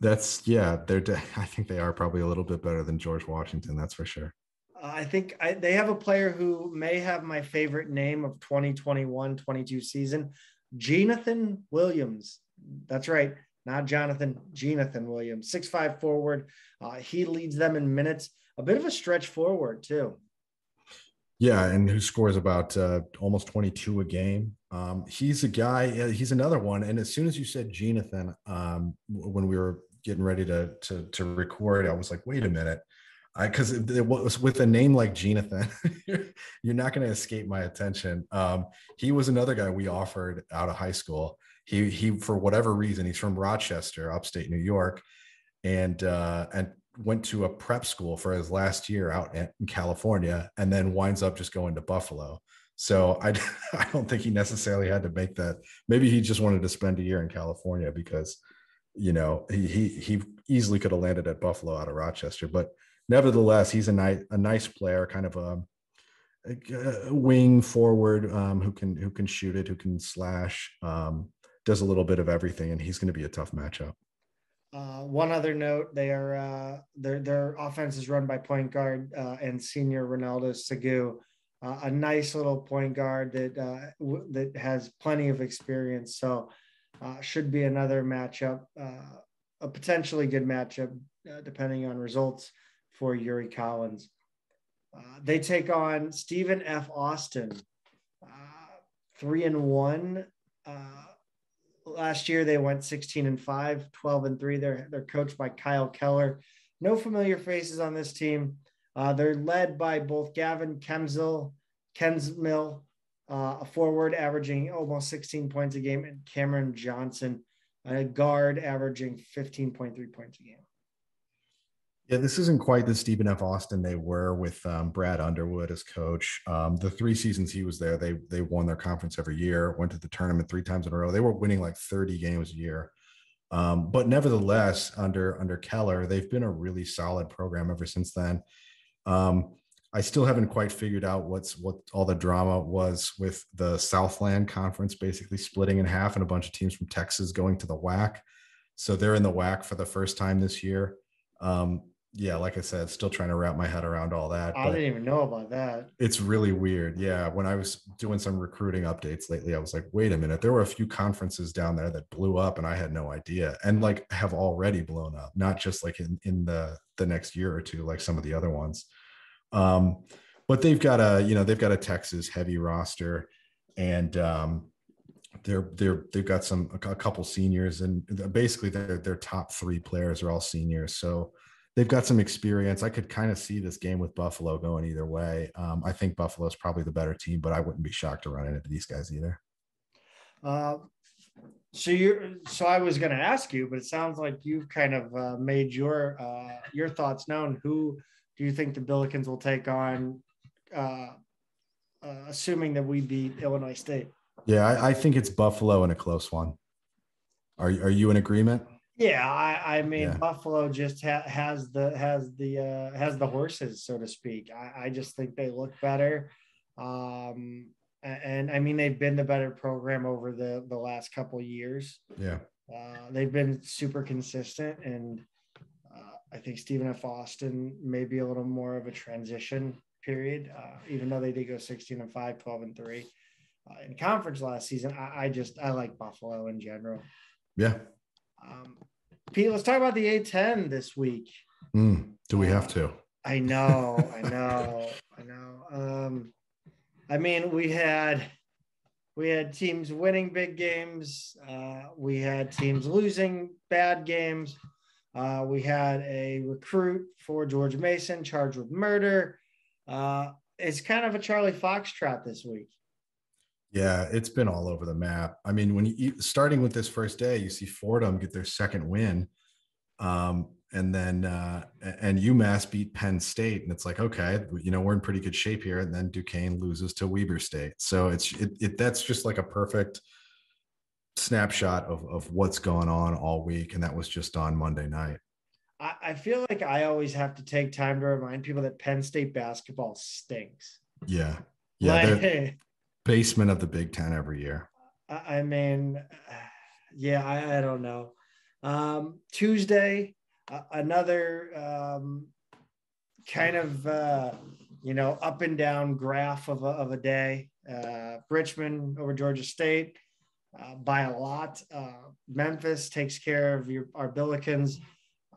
That's yeah, they're I think they are probably a little bit better than George Washington, that's for sure. I think I, they have a player who may have my favorite name of 2021 22 season, Jeenathan Williams. That's right. not Jonathan, Jeenathan Williams, six five forward. Uh, he leads them in minutes, a bit of a stretch forward, too. Yeah, and who scores about uh, almost 22 a game. Um, he's a guy, he's another one. And as soon as you said Jeenathan, um, when we were getting ready to, to, to record, I was like, wait a minute. I because it was with a name like Jeenathan, you're not going to escape my attention. Um, he was another guy we offered out of high school. He he for whatever reason he's from Rochester, upstate New York, and uh, and went to a prep school for his last year out in California and then winds up just going to Buffalo. So I, I don't think he necessarily had to make that. Maybe he just wanted to spend a year in California because, you know, he he, he easily could have landed at Buffalo out of Rochester. But nevertheless, he's a nice a nice player, kind of a, a wing forward um, who can who can shoot it, who can slash, um, does a little bit of everything, and he's going to be a tough matchup. Uh, one other note: they are uh, their their offense is run by point guard uh, and senior Ronaldo Segu, uh, a nice little point guard that uh, w- that has plenty of experience. So uh, should be another matchup, a potentially good matchup depending on results for Yuri Collins. they take on Stephen F. Austin, three and one. Last year they went 16 and 5 12 and 3 they're they're coached by kyle keller. No familiar faces on this team. Uh, they're led by both gavin kemsel Kensmil uh, a forward averaging almost 16 points a game and cameron johnson a guard averaging 15.3 points a game yeah, this isn't quite the Stephen F. Austin they were with um, Brad Underwood as coach. Um, the three seasons he was there, they they won their conference every year, went to the tournament three times in a row. They were winning like 30 games a year. Um, but nevertheless, under under Keller, they've been a really solid program ever since then. Um, I still haven't quite figured out what's what all the drama was with the Southland Conference basically splitting in half and a bunch of teams from Texas going to the WAC. So they're in the WAC for the first time this year. Um, yeah, like I said, still trying to wrap my head around all that. I didn't even know about that. It's really weird. Yeah. When I was doing some recruiting updates lately, I was like, wait a minute, there were a few conferences down there that blew up and I had no idea and like have already blown up, not just like in, in the the next year or two, like some of the other ones. Um, but they've got a, you know, they've got a Texas heavy roster and um they're they're they've got some a couple seniors and basically their their top three players are all seniors. So they've got some experience. I could kind of see this game with Buffalo going either way. Um, I think Buffalo is probably the better team, but I wouldn't be shocked to run into these guys either. Uh, so you're so I was going to ask you, but it sounds like you've kind of uh, made your uh, your thoughts known. Who do you think the Billikens will take on, uh, uh, assuming that we beat Illinois State? Yeah, I, I think it's Buffalo in a close one. Are are you in agreement? Yeah, I, I mean yeah. Buffalo just ha- has the has the uh, has the horses, so to speak. I, I just think they look better, um, and, and, I mean they've been the better program over the the last couple years. Yeah, uh, they've been super consistent, and uh, I think Stephen F. Austin may be a little more of a transition period, uh, even though they did go 16 and 5, 12 and 3 uh, in conference last season. I, I just I like Buffalo in general. Yeah, um, Pete, let's talk about the A10 this week. Mm, do we have to? I know, I know, I know. Um, I mean, we had we had teams winning big games. Uh, we had teams losing bad games. Uh, we had a recruit for George Mason charged with murder. Uh, it's kind of a Charlie Foxtrot this week. Yeah, it's been all over the map. I mean, when you starting with this first day, you see Fordham get their second win, um, and then uh, and UMass beat Penn State, and it's like, okay, you know, we're in pretty good shape here. And then Duquesne loses to Weber State, so it's it, it that's just like a perfect snapshot of of what's going on all week, and that was just on Monday night. I, I feel like I always have to take time to remind people that Penn State basketball stinks. Yeah, yeah. Like, basement of the Big Ten every year. I mean, yeah, I, I don't know. Um, Tuesday, uh, another um, kind of uh, you know up and down graph of a, of a day. Uh, Richmond over Georgia State. uh, by a lot. Uh, Memphis takes care of your our Billikens.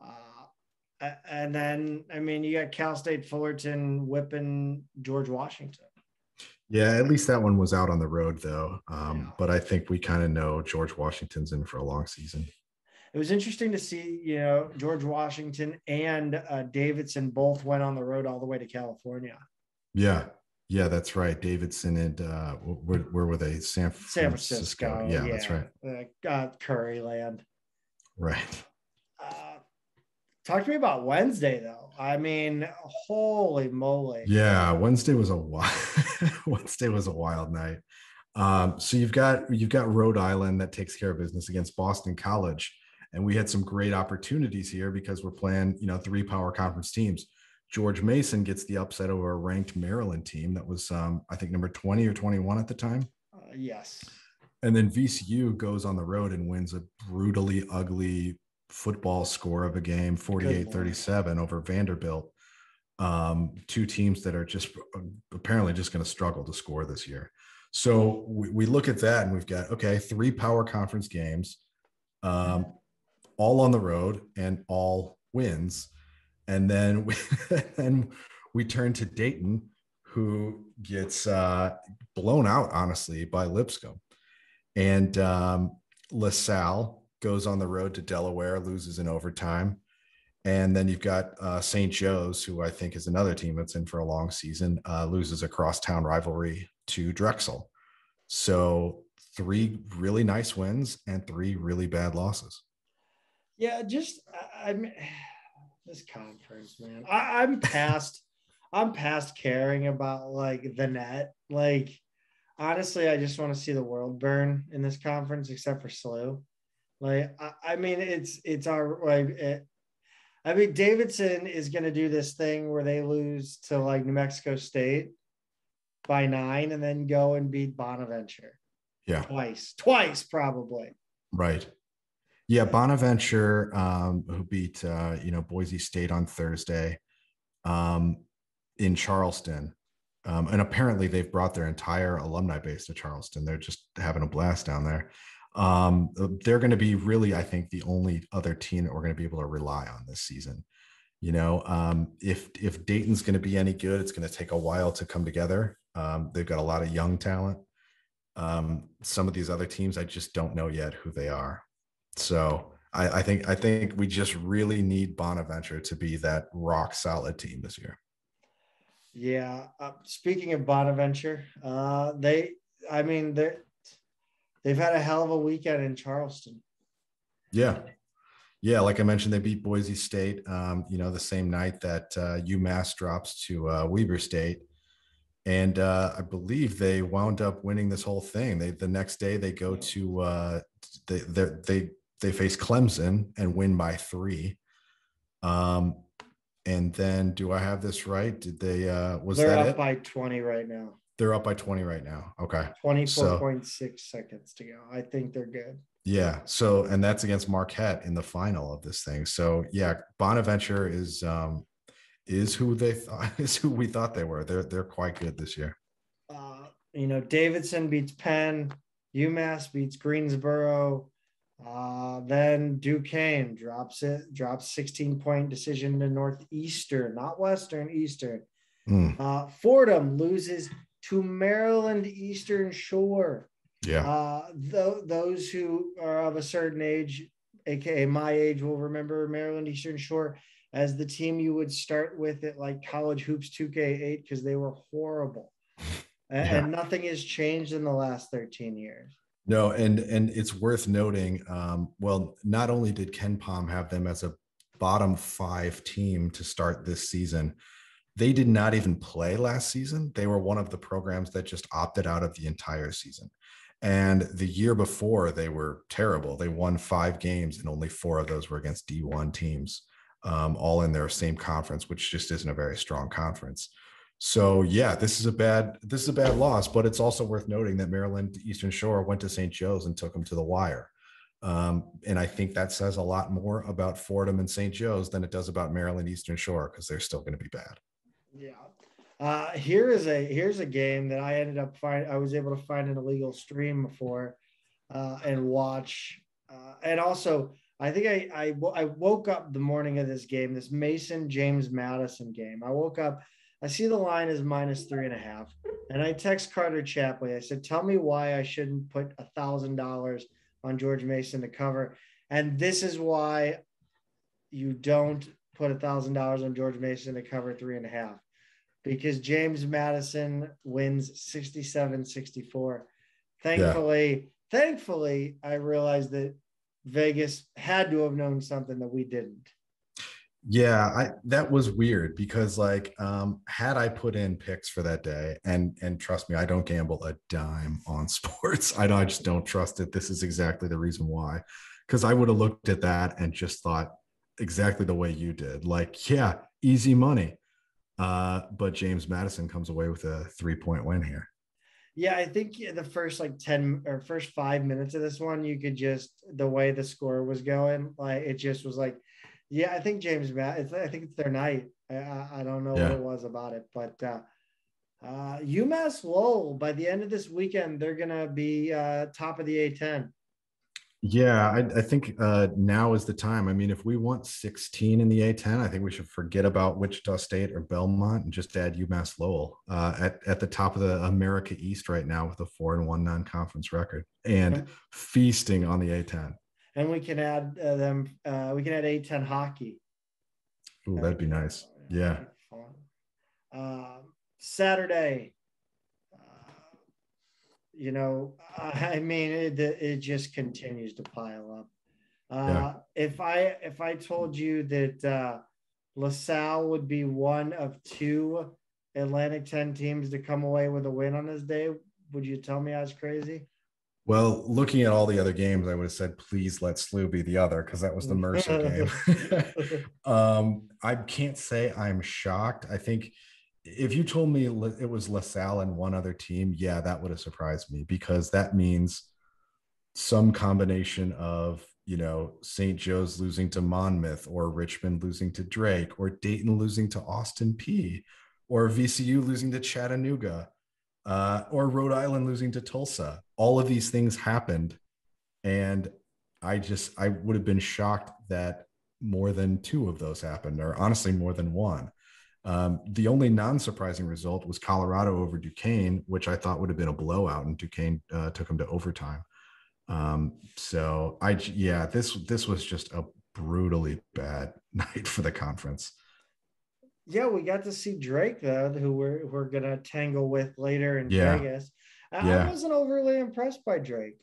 Uh, and then, I mean, you got Cal State Fullerton whipping George Washington. Yeah, at least that one was out on the road, though. Um. But I think we kind of know George Washington's in for a long season. It was interesting to see, you know, George Washington and uh, Davidson both went on the road all the way to California. Yeah, yeah, that's right. Davidson and uh, where, where were they? San Francisco. San Francisco. Yeah, yeah, that's right. Uh, uh, Curryland. Right. Talk to me about Wednesday, though. I mean, holy moly. Yeah, Wednesday was a wild. Wednesday was a wild night. Um, so you've got you've got Rhode Island that takes care of business against Boston College, and we had some great opportunities here because we're playing, you know, three power conference teams. George Mason gets the upset over a ranked Maryland team that was, um, I think, number 20 or 21 at the time. Uh, yes. And then VCU goes on the road and wins a brutally ugly football score of a game, 48 37 over Vanderbilt. Um, two teams that are just apparently just going to struggle to score this year. So we, we look at that and we've got, okay, three power conference games, um, all on the road and all wins and then we, and we turn to Dayton, who gets uh, blown out, honestly, by Lipscomb. And um, LaSalle goes on the road to Delaware, loses in overtime. And then you've got uh, St. Joe's, who I think is another team that's in for a long season, uh, loses a crosstown rivalry to Drexel. So three really nice wins and three really bad losses. Yeah, just I mean this conference, man. I, I'm past. I'm past caring about like the net. Like, honestly, I just want to see the world burn in this conference, except for SLU. Like, I, I mean, it's it's our like. It, I mean, Davidson is going to do this thing where they lose to like New Mexico State by nine, and then go and beat Bonaventure. Yeah, twice, twice probably. Right. Yeah, Bonaventure, um, who beat uh, you know Boise State on Thursday, um, in Charleston, um, and apparently they've brought their entire alumni base to Charleston. They're just having a blast down there. Um, they're going to be really, I think, the only other team that we're going to be able to rely on this season. You know, um, if if Dayton's going to be any good, it's going to take a while to come together. Um, they've got a lot of young talent. Um, some of these other teams, I just don't know yet who they are. So I, I think I think we just really need Bonaventure to be that rock solid team this year. Yeah. Uh, speaking of Bonaventure, uh, they, I mean, they they've had a hell of a weekend in Charleston. Yeah. Yeah. Like I mentioned, they beat Boise State, um, you know, the same night that uh, UMass drops to uh, Weber State. And uh, I believe they wound up winning this whole thing. They the next day they go to uh, they they they face Clemson and win by three. Um, and then do I have this right? Did they uh was they're that up it? by 20 right now. They're up by 20 right now. Okay. 24.6 so, seconds to go. I think they're good. Yeah. So and that's against Marquette in the final of this thing. So yeah, Bonaventure is um is who they thought is who we thought they were. They're they're quite good this year. Uh, you know, Davidson beats Penn, UMass beats Greensboro, uh, then Duquesne drops it, drops 16 point decision to Northeastern, not Western, Eastern. Mm. Uh, Fordham loses to Maryland Eastern Shore. Yeah. Uh, th- those who are of a certain age, aka my age, will remember Maryland Eastern Shore as the team you would start with at like college hoops 2K8 because they were horrible. And, yeah. and nothing has changed in the last 13 years. No, and and it's worth noting. Um, well, not only did KenPom have them as a bottom five team to start this season, they did not even play last season. They were one of the programs that just opted out of the entire season. And the year before, they were terrible. They won five games, and only four of those were against D1 teams, um, all in their same conference, which just isn't a very strong conference. So yeah, this is a bad this is a bad loss, but it's also worth noting that Maryland Eastern Shore went to St. Joe's and took them to the wire. Um, and I think that says a lot more about Fordham and St. Joe's than it does about Maryland Eastern Shore because they're still going to be bad. Yeah. Uh, here is a here's a game that I ended up find I was able to find an illegal stream for, uh, and watch. Uh, and also, I think I, I I woke up the morning of this game, this Mason James Madison game. I woke up, I see the line is minus three and a half, and I text Carter Chapley. I said, "Tell me why I shouldn't put a thousand dollars on George Mason to cover." And this is why you don't put a thousand dollars on George Mason to cover three and a half because James Madison wins 67 64. Thankfully, yeah. thankfully, I realized that Vegas had to have known something that we didn't. Yeah, I that was weird because like um had I put in picks for that day and and trust me, I don't gamble a dime on sports. I, I just don't trust it. This is exactly the reason why. Because I would have looked at that and just thought exactly the way you did. Like, yeah, easy money. Uh, but James Madison comes away with a three point win here. Yeah, I think the first like 10 or first five minutes of this one, you could just the way the score was going, like it just was like, yeah, I think James Matt, I think it's their night. I, I don't know yeah. what it was about it, but uh, uh, UMass Lowell by the end of this weekend, they're gonna be uh, top of the A10. Yeah, I, I think uh, now is the time. I mean, if we want 16 in the A10, I think we should forget about Wichita State or Belmont and just add UMass Lowell uh, at, at the top of the America East right now with a four and one non conference record and okay. feasting on the A10. And we can add uh, them, uh, we can add A10 hockey. Ooh, that'd be nice. Yeah. Uh, Saturday, you know, I mean, it, it just continues to pile up. Uh, yeah. If I if I told you that uh, LaSalle would be one of two Atlantic 10 teams to come away with a win on this day, would you tell me I was crazy? Well, looking at all the other games, I would have said, please let SLU be the other because that was the Mercer game. um, I can't say I'm shocked. I think if you told me it was LaSalle and one other team, yeah, that would have surprised me because that means some combination of, you know, St. Joe's losing to Monmouth or Richmond losing to Drake or Dayton losing to Austin Peay or VCU losing to Chattanooga uh, or Rhode Island losing to Tulsa. All of these things happened. And I just, I would have been shocked that more than two of those happened, or honestly, more than one. Um, the only non-surprising result was Colorado over Duquesne, which I thought would have been a blowout, and Duquesne uh, took them to overtime. Um, so I, yeah, this this was just a brutally bad night for the conference. Yeah, we got to see Drake though, who we're we're gonna tangle with later in yeah. Vegas. I, yeah. I wasn't overly impressed by Drake.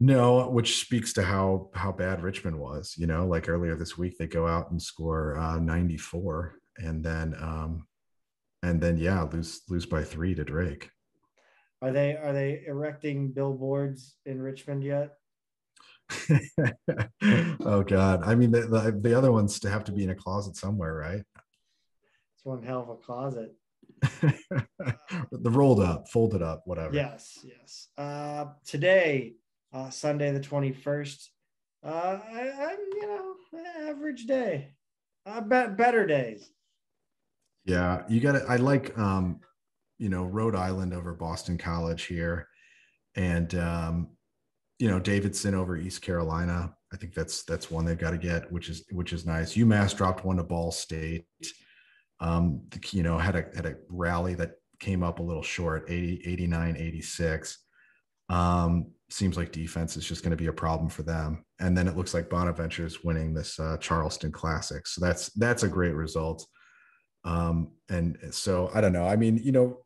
No, which speaks to how how bad Richmond was. You know, like earlier this week, they go out and score uh, 94, and then um, and then yeah, lose lose by three to Drake. Are they are they erecting billboards in Richmond yet? oh God! I mean, the, the the other ones to have to be in a closet somewhere, right? It's one hell of a closet. the rolled up, folded up, whatever. Yes, yes. Uh, today uh, Sunday the 21st. Uh, I, I'm, you know, average day. I bet better days. Yeah, you got it. I like, um, you know, Rhode Island over Boston College here, and um, you know, Davidson over East Carolina. I think that's that's one they've got to get, which is which is nice. UMass dropped one to Ball State. Um, you know, had a had a rally that came up a little short, 80, 89, 86. Um, seems like defense is just going to be a problem for them. And then it looks like Bonaventure is winning this uh, Charleston Classic, so that's that's a great result. Um, and so I don't know. I mean, you know,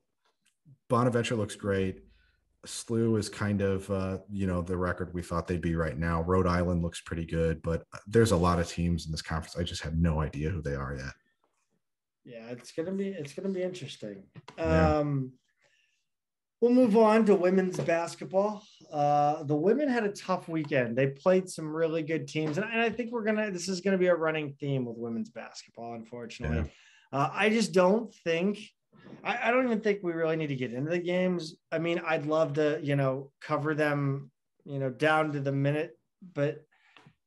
Bonaventure looks great. SLU is kind of uh, you know the record we thought they'd be right now. Rhode Island looks pretty good, but there's a lot of teams in this conference. I just have no idea who they are yet. Yeah, it's gonna be it's gonna be interesting. Yeah. Um, We'll move on to women's basketball. Uh, the women had a tough weekend. They played some really good teams, and, and I think we're gonna. This is gonna be a running theme with women's basketball. Unfortunately, yeah. uh, I just don't think. I, I don't even think we really need to get into the games. I mean, I'd love to, you know, cover them, you know, down to the minute, but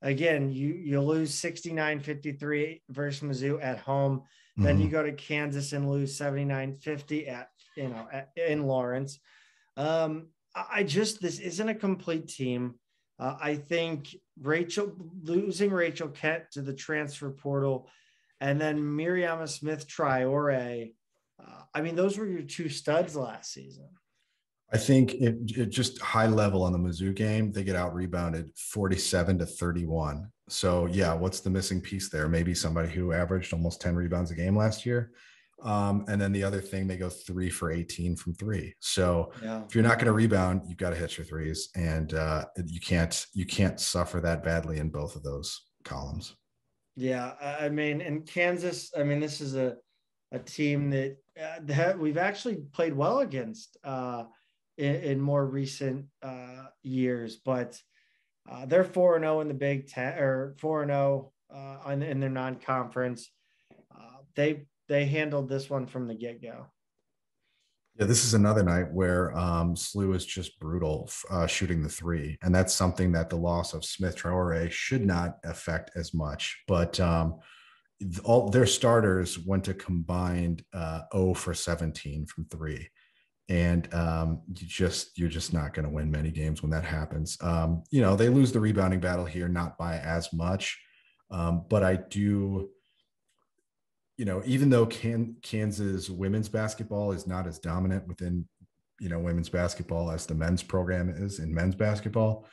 again, you you lose 69-53 versus Mizzou at home. Mm-hmm. Then you go to Kansas and lose 79-50 at you know, in Lawrence. Um, I just this isn't a complete team. Uh, I think Rachel losing Rachel Kent to the transfer portal, and then Mariama Smith Traore. Uh, I mean, those were your two studs last season. I think it, it, just high level on the Mizzou game, they get out rebounded 47 to 31. So yeah, what's the missing piece there? Maybe somebody who averaged almost 10 rebounds a game last year. Um, and then the other thing, they go three for 18 from three. So yeah. if you're not going to rebound, you've got to hit your threes, and uh, you can't you can't suffer that badly in both of those columns. Yeah, I mean, in Kansas, I mean, this is a a team that, uh, that we've actually played well against uh, in, in, more recent uh, years, but uh, they're four and zero oh in the Big Ten or four and zero oh, uh, in their non-conference. they they handled this one from the get go. Yeah, this is another night where um, SLU is just brutal uh, shooting the three, and that's something that the loss of Smith Traore should not affect as much. But um, all their starters went to combined uh, 0 for 17 from three, and um, you just you're just not going to win many games when that happens. Um, you know, they lose the rebounding battle here, not by as much, um, but I do you know, even though Can- Kansas women's basketball is not as dominant within, you know, women's basketball as the men's program is in men's basketball,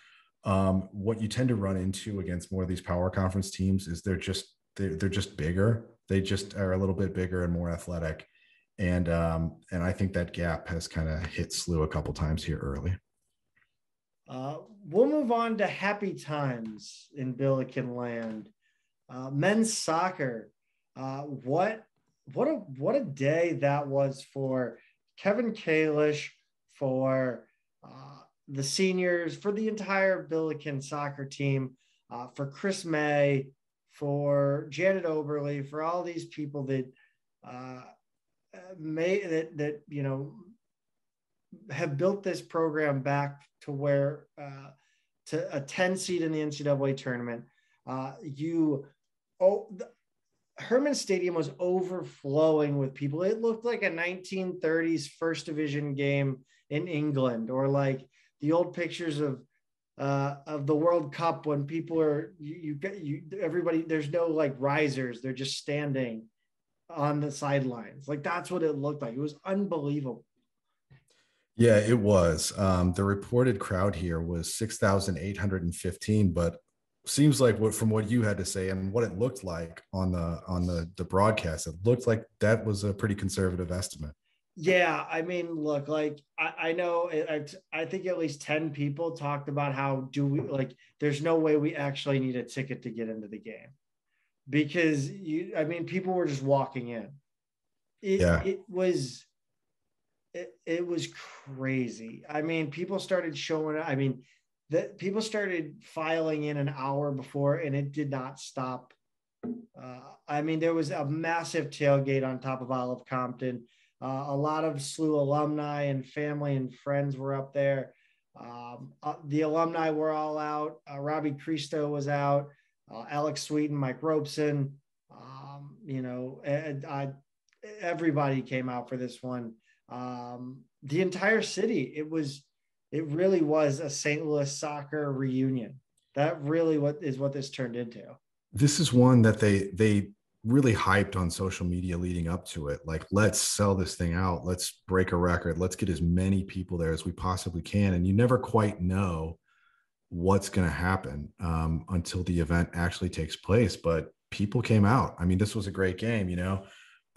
um, what you tend to run into against more of these power conference teams is they're just they're, they're just bigger. They just are a little bit bigger and more athletic, and um, and I think that gap has kind of hit SLU a couple times here early. Uh, we'll move on to happy times in Billiken land. Uh, men's soccer uh, what what a what a day that was for Kevin Kalish, for uh, the seniors, for the entire Billiken soccer team, uh, for Chris May, for Janet Oberly, for all these people that uh, may that that you know have built this program back to where uh, to a 10 seed in the NCAA tournament. Uh, you oh Hermann Stadium was overflowing with people. It looked like a 1930s first division game in England, or like the old pictures of uh, of the World Cup when people are you, you you everybody there's no like risers, they're just standing on the sidelines. Like that's what it looked like. It was unbelievable. Yeah, it was. Um, the reported crowd here was 6,815, but seems like what from what you had to say and what it looked like on the on the the broadcast it looked like that was a pretty conservative estimate yeah i mean look like i, I know I, I think at least 10 people talked about how do we like there's no way we actually need a ticket to get into the game because you i mean people were just walking in it, yeah. it was it, it was crazy i mean people started showing up. i mean that people started filing in an hour before and it did not stop. Uh, I mean, there was a massive tailgate on top of Olive Compton. Uh, a lot of SLU alumni and family and friends were up there. Um, uh, the alumni were all out. Uh, Robbie Kristo was out. Uh, Alex Sweeten, Mike Robeson. Um, you know, and, everybody came out for this one. Um, the entire city. It was it really was a St. Louis soccer reunion. That really what is what this turned into. This is one that they they really hyped on social media leading up to it. Like, let's sell this thing out. Let's break a record. Let's get as many people there as we possibly can. And you never quite know what's going to happen um, until the event actually takes place. But people came out. I mean, this was a great game. You know,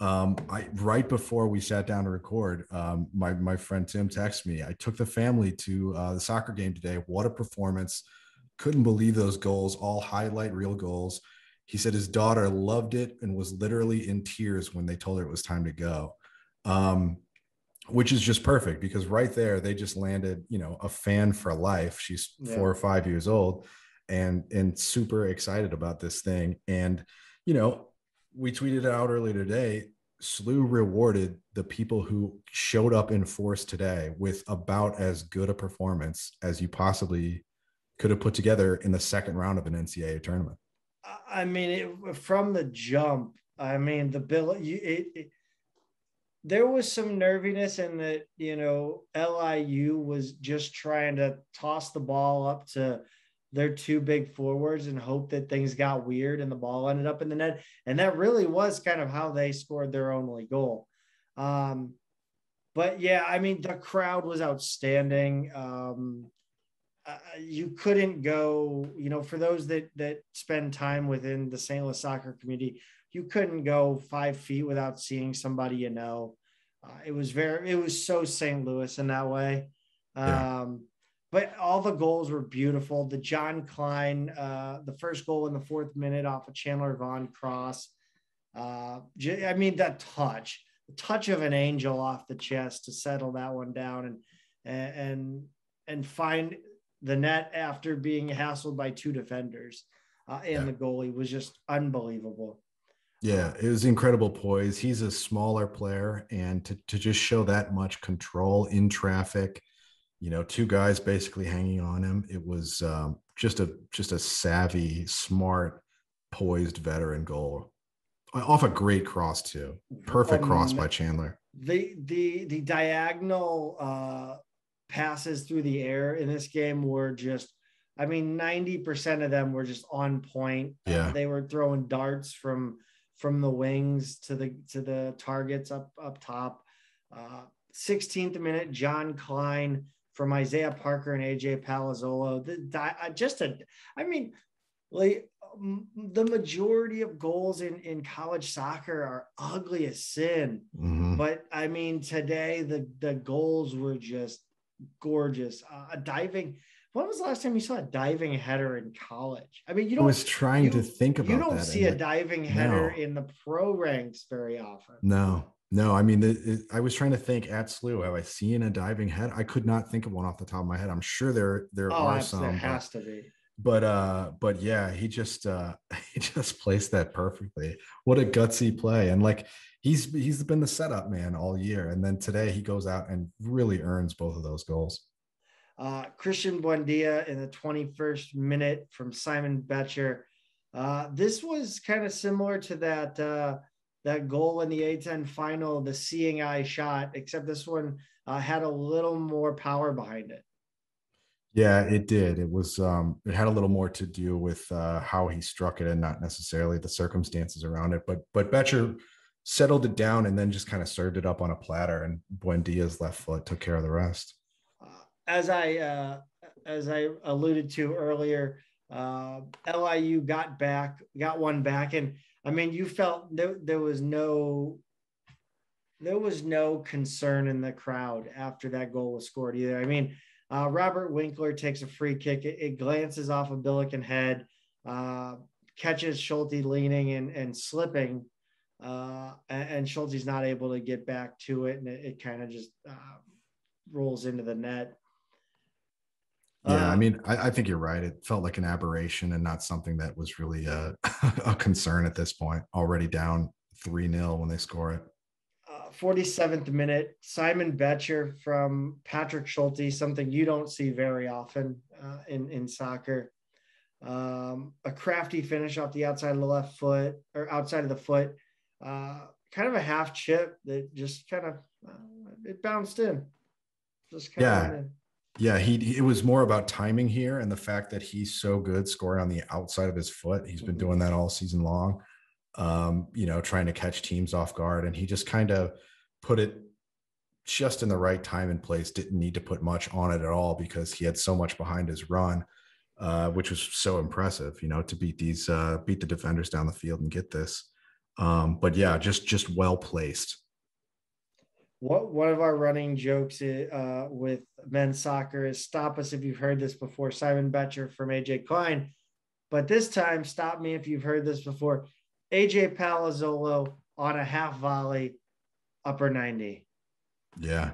um, I right before we sat down to record, um, my my friend Tim texted me. I took the family to uh, the soccer game today. What a performance! Couldn't believe those goals, all highlight real goals. He said his daughter loved it and was literally in tears when they told her it was time to go, um, which is just perfect because right there they just landed, you know, a fan for life. She's yeah. four or five years old, and and super excited about this thing. And you know, we tweeted it out earlier today SLU rewarded the people who showed up in force today with about as good a performance as you possibly could have put together in the second round of an NCAA tournament. I mean, it, from the jump, I mean, the bill, it, it, there was some nerviness in that, you know, LIU was just trying to toss the ball up to their two big forwards and hope that things got weird and the ball ended up in the net. And that really was kind of how they scored their only goal. Um, but yeah, I mean, the crowd was outstanding. Um, uh, you couldn't go, you know, for those that that spend time within the St. Louis soccer community, you couldn't go five feet without seeing somebody you know. Uh, it was very, it was so St. Louis in that way. Yeah. But all the goals were beautiful. The John Klein, uh, the first goal in the fourth minute off of Chandler Vaughn cross. Uh, I mean, that touch, the touch of an angel off the chest to settle that one down and and and find the net after being hassled by two defenders uh, and yeah. the goalie was just unbelievable. Yeah, it was incredible poise. He's a smaller player, and to, to just show that much control in traffic, you know, two guys basically hanging on him. It was um, just a just a savvy, smart, poised veteran goal off a great cross too. Perfect um, cross by Chandler. The the the diagonal uh, passes through the air in this game were just I mean, 90% of them were just on point. Yeah. Uh, they were throwing darts from from the wings to the to the targets up up top. Uh, 16th minute, John Klein from Isaiah Parker and AJ Palazzolo. The, just a, I mean, like the majority of goals in in college soccer are ugly as sin. Mm-hmm. But I mean, today the the goals were just gorgeous. Uh, a diving when was the last time you saw a diving header in college? I mean, you don't. I was trying you, to think about. You don't see a diving header no. in the pro ranks very often. No, no. I mean, it, it, I was trying to think at SLU. Have I seen a diving head? I could not think of one off the top of my head. I'm sure there there oh, are some. There has but, to be. But uh, but yeah, he just uh, he just placed that perfectly. What a gutsy play, and like he's he's been the setup man all year, and then today he goes out and really earns both of those goals. Uh, Christian Buendia in the 21st minute from Simon Becher. Uh, this was kind of similar to that uh, that goal in the A10 final, the seeing eye shot, except this one uh, had a little more power behind it. Yeah, it did. It was um, it had a little more to do with uh, how he struck it and not necessarily the circumstances around it. But but Becher settled it down and then just kind of served it up on a platter, and Buendia's left foot took care of the rest as I uh, as I alluded to earlier, uh, LIU got back, got one back, and I mean, you felt there, there was no there was no concern in the crowd after that goal was scored either. I mean, uh, Robert Winkler takes a free kick. It, it glances off a Billiken head, uh, catches Schulte leaning and, and slipping, uh, and, and Schulte's not able to get back to it, and it, it kind of just uh, rolls into the net. Yeah, I um, mean, I, I, think you're right. It felt like an aberration and not something that was really a, a concern at this point. Already down 3 0 when they score it. Uh, 47th minute, Simon Becher from Patrick Schulte, something you don't see very often uh, in, in soccer. Um, a crafty finish off the outside of the left foot or outside of the foot. Uh, kind of a half chip that just kind of uh, it bounced in. Just kind yeah. of yeah, he it was more about timing here and the fact that he's so good scoring on the outside of his foot. He's been doing that all season long. Um, you know, trying to catch teams off guard, and he just kind of put it just in the right time and place. Didn't need to put much on it at all because he had so much behind his run, uh, which was so impressive. You know, to beat these uh, beat the defenders down the field and get this. Um, but yeah, just just well placed what one of our running jokes uh, with men's soccer is stop us if you've heard this before. Simon Becher from AJ Klein, but this time stop me if you've heard this before. AJ Palazzolo on a half volley, upper ninety. Yeah,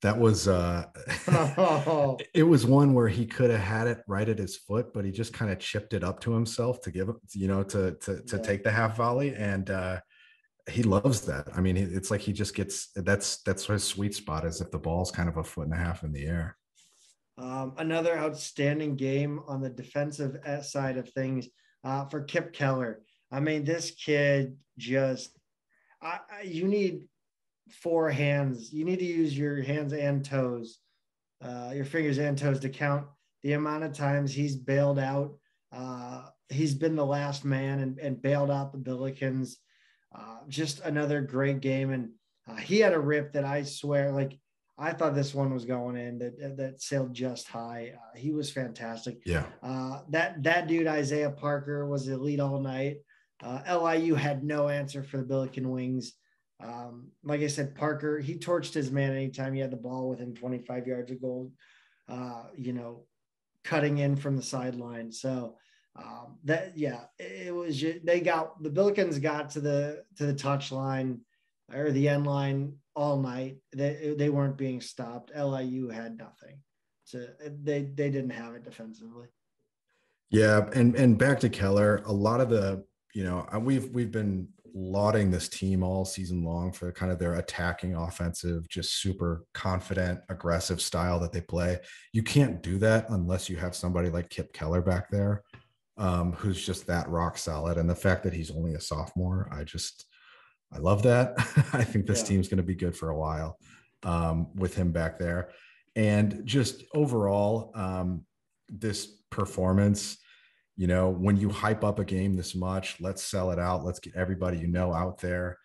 that was uh, oh. it was one where he could have had it right at his foot, but he just kind of chipped it up to himself to give you know to to to yeah. take the half volley and. uh he loves that. I mean, it's like he just gets that's that's his sweet spot is if the ball's kind of a foot and a half in the air. Um, another outstanding game on the defensive side of things uh, for Kipp Keller. I mean, this kid just I, I, you need four hands. You need to use your hands and toes, uh, your fingers and toes to count the amount of times he's bailed out. Uh, he's been the last man and, and bailed out the Billikens. Uh, just another great game. And uh, he had a rip that I swear, like, I thought this one was going in that that sailed just high. Uh, he was fantastic. Yeah. Uh, that that dude Isaiah Parker was elite all night. Uh, LIU had no answer for the Billiken Wings. Um, like I said, Parker he torched his man anytime he had the ball within 25 yards of goal. Uh, you know, cutting in from the sideline. So um, that yeah, it was they got the Billikens got to the to the touch line or the end line all night. They they weren't being stopped. LIU had nothing. So they they didn't have it defensively. Yeah, and and back to Keller, a lot of the you know we've we've been lauding this team all season long for kind of their attacking offensive just super confident aggressive style that they play you can't do that unless you have somebody like kipp keller back there um, who's just that rock solid and the fact that he's only a sophomore i just I love that. I think this yeah. team's going to be good for a while um, with him back there. And just overall, um, this performance, you know, when you hype up a game this much, let's sell it out. Let's get everybody you know out there.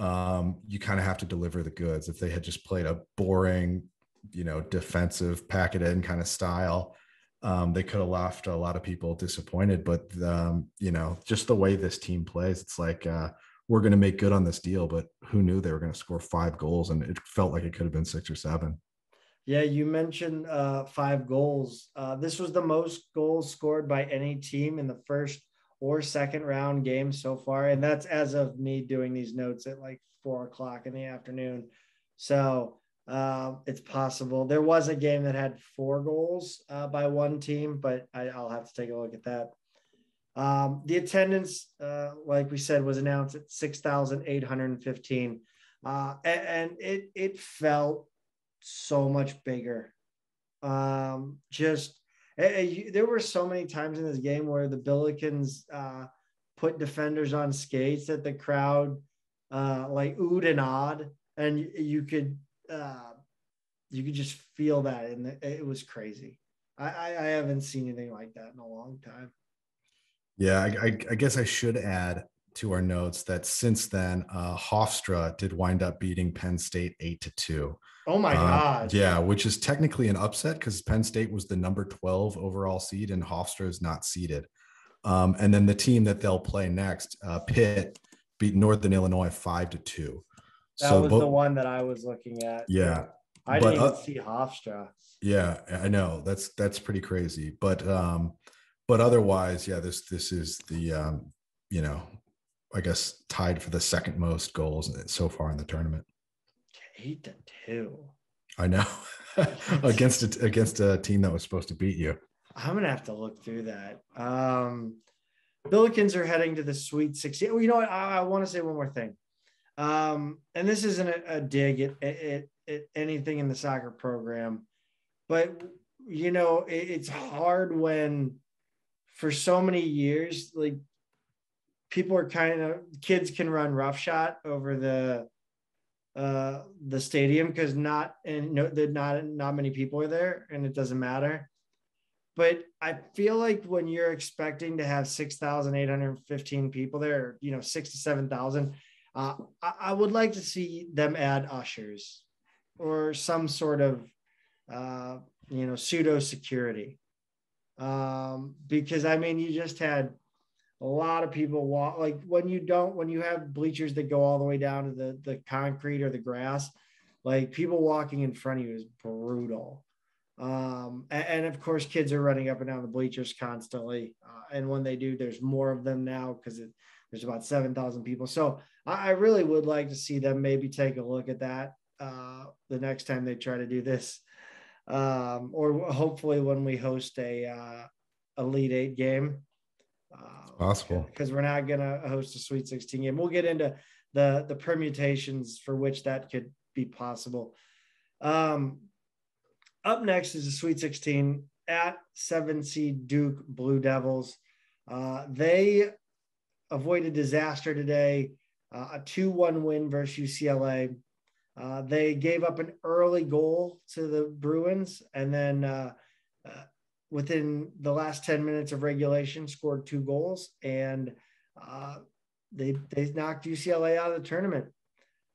Um, you kind of have to deliver the goods. If they had just played a boring, you know, defensive pack it in kind of style, um, they could have left a lot of people disappointed. But um, you know, just the way this team plays, it's like uh, we're going to make good on this deal, but who knew they were going to score five goals? And it felt like it could have been six or seven. Yeah, you mentioned uh, five goals. Uh, this was the most goals scored by any team in the first or second round game so far. And that's as of me doing these notes at like four o'clock in the afternoon. So uh, it's possible. There was a game that had four goals uh, by one team, but I, will have to take a look at that. Um, the attendance, uh, like we said, was announced at 6,815. Uh, and, and, it, it felt so much bigger. Um, just, there were so many times in this game where the Billikens uh, put defenders on skates that the crowd uh, like oohed and awed. And you, you could, uh, you could just feel that. And it was crazy. I, I haven't seen anything like that in a long time. Yeah, I, I, I, guess I should add to our notes that since then, uh, Hofstra did wind up beating Penn State eight to two. Oh my um, god! Yeah, which is technically an upset because Penn State was the number twelve overall seed and Hofstra is not seeded. Um, and then the team that they'll play next, uh, Pitt, beat Northern Illinois five to two. That so was both, the one that I was looking at. Yeah, I but, didn't even uh, see Hofstra. Yeah, I know that's that's pretty crazy, but um, but otherwise, yeah, this this is the um, you know, I guess tied for the second most goals so far in the tournament. Eight to two. I know. against a, against a team that was supposed to beat you. I'm gonna have to look through that. Um, Billikens are heading to the Sweet 16. Well, you know what? I, I want to say one more thing. Um, and this isn't a, a dig at, at, at, anything in the soccer program, but you know, it, it's hard when for so many years, like people are kind of kids can run roughshod over the uh the stadium because not and no not not many people are there and it doesn't matter. But i feel like when you're expecting to have 6815 people there you know 6 to 7000 uh, I, I, would like to see them add ushers or some sort of uh, you know pseudo security um, because I mean, you just had a lot of people walk like when you don't when you have bleachers that go all the way down to the the concrete or the grass, like people walking in front of you is brutal. Um, and, and, of course, kids are running up and down the bleachers constantly. Uh, and when they do, there's more of them now because there's about 7,000 people. So I, I, really would like to see them maybe take a look at that uh, the next time they try to do this um, or hopefully when we host a uh, elite eight game. Uh, possible because we're not going to host a Sweet 16 game. We'll get into the the permutations for which that could be possible. Um, up next is the Sweet 16 at seven seed Duke Blue Devils. Uh, they avoided disaster today, uh, a 2 1 win versus UCLA. Uh, they gave up an early goal to the Bruins, and then uh, uh, within the last 10 minutes of regulation, scored two goals, and uh, they they knocked UCLA out of the tournament.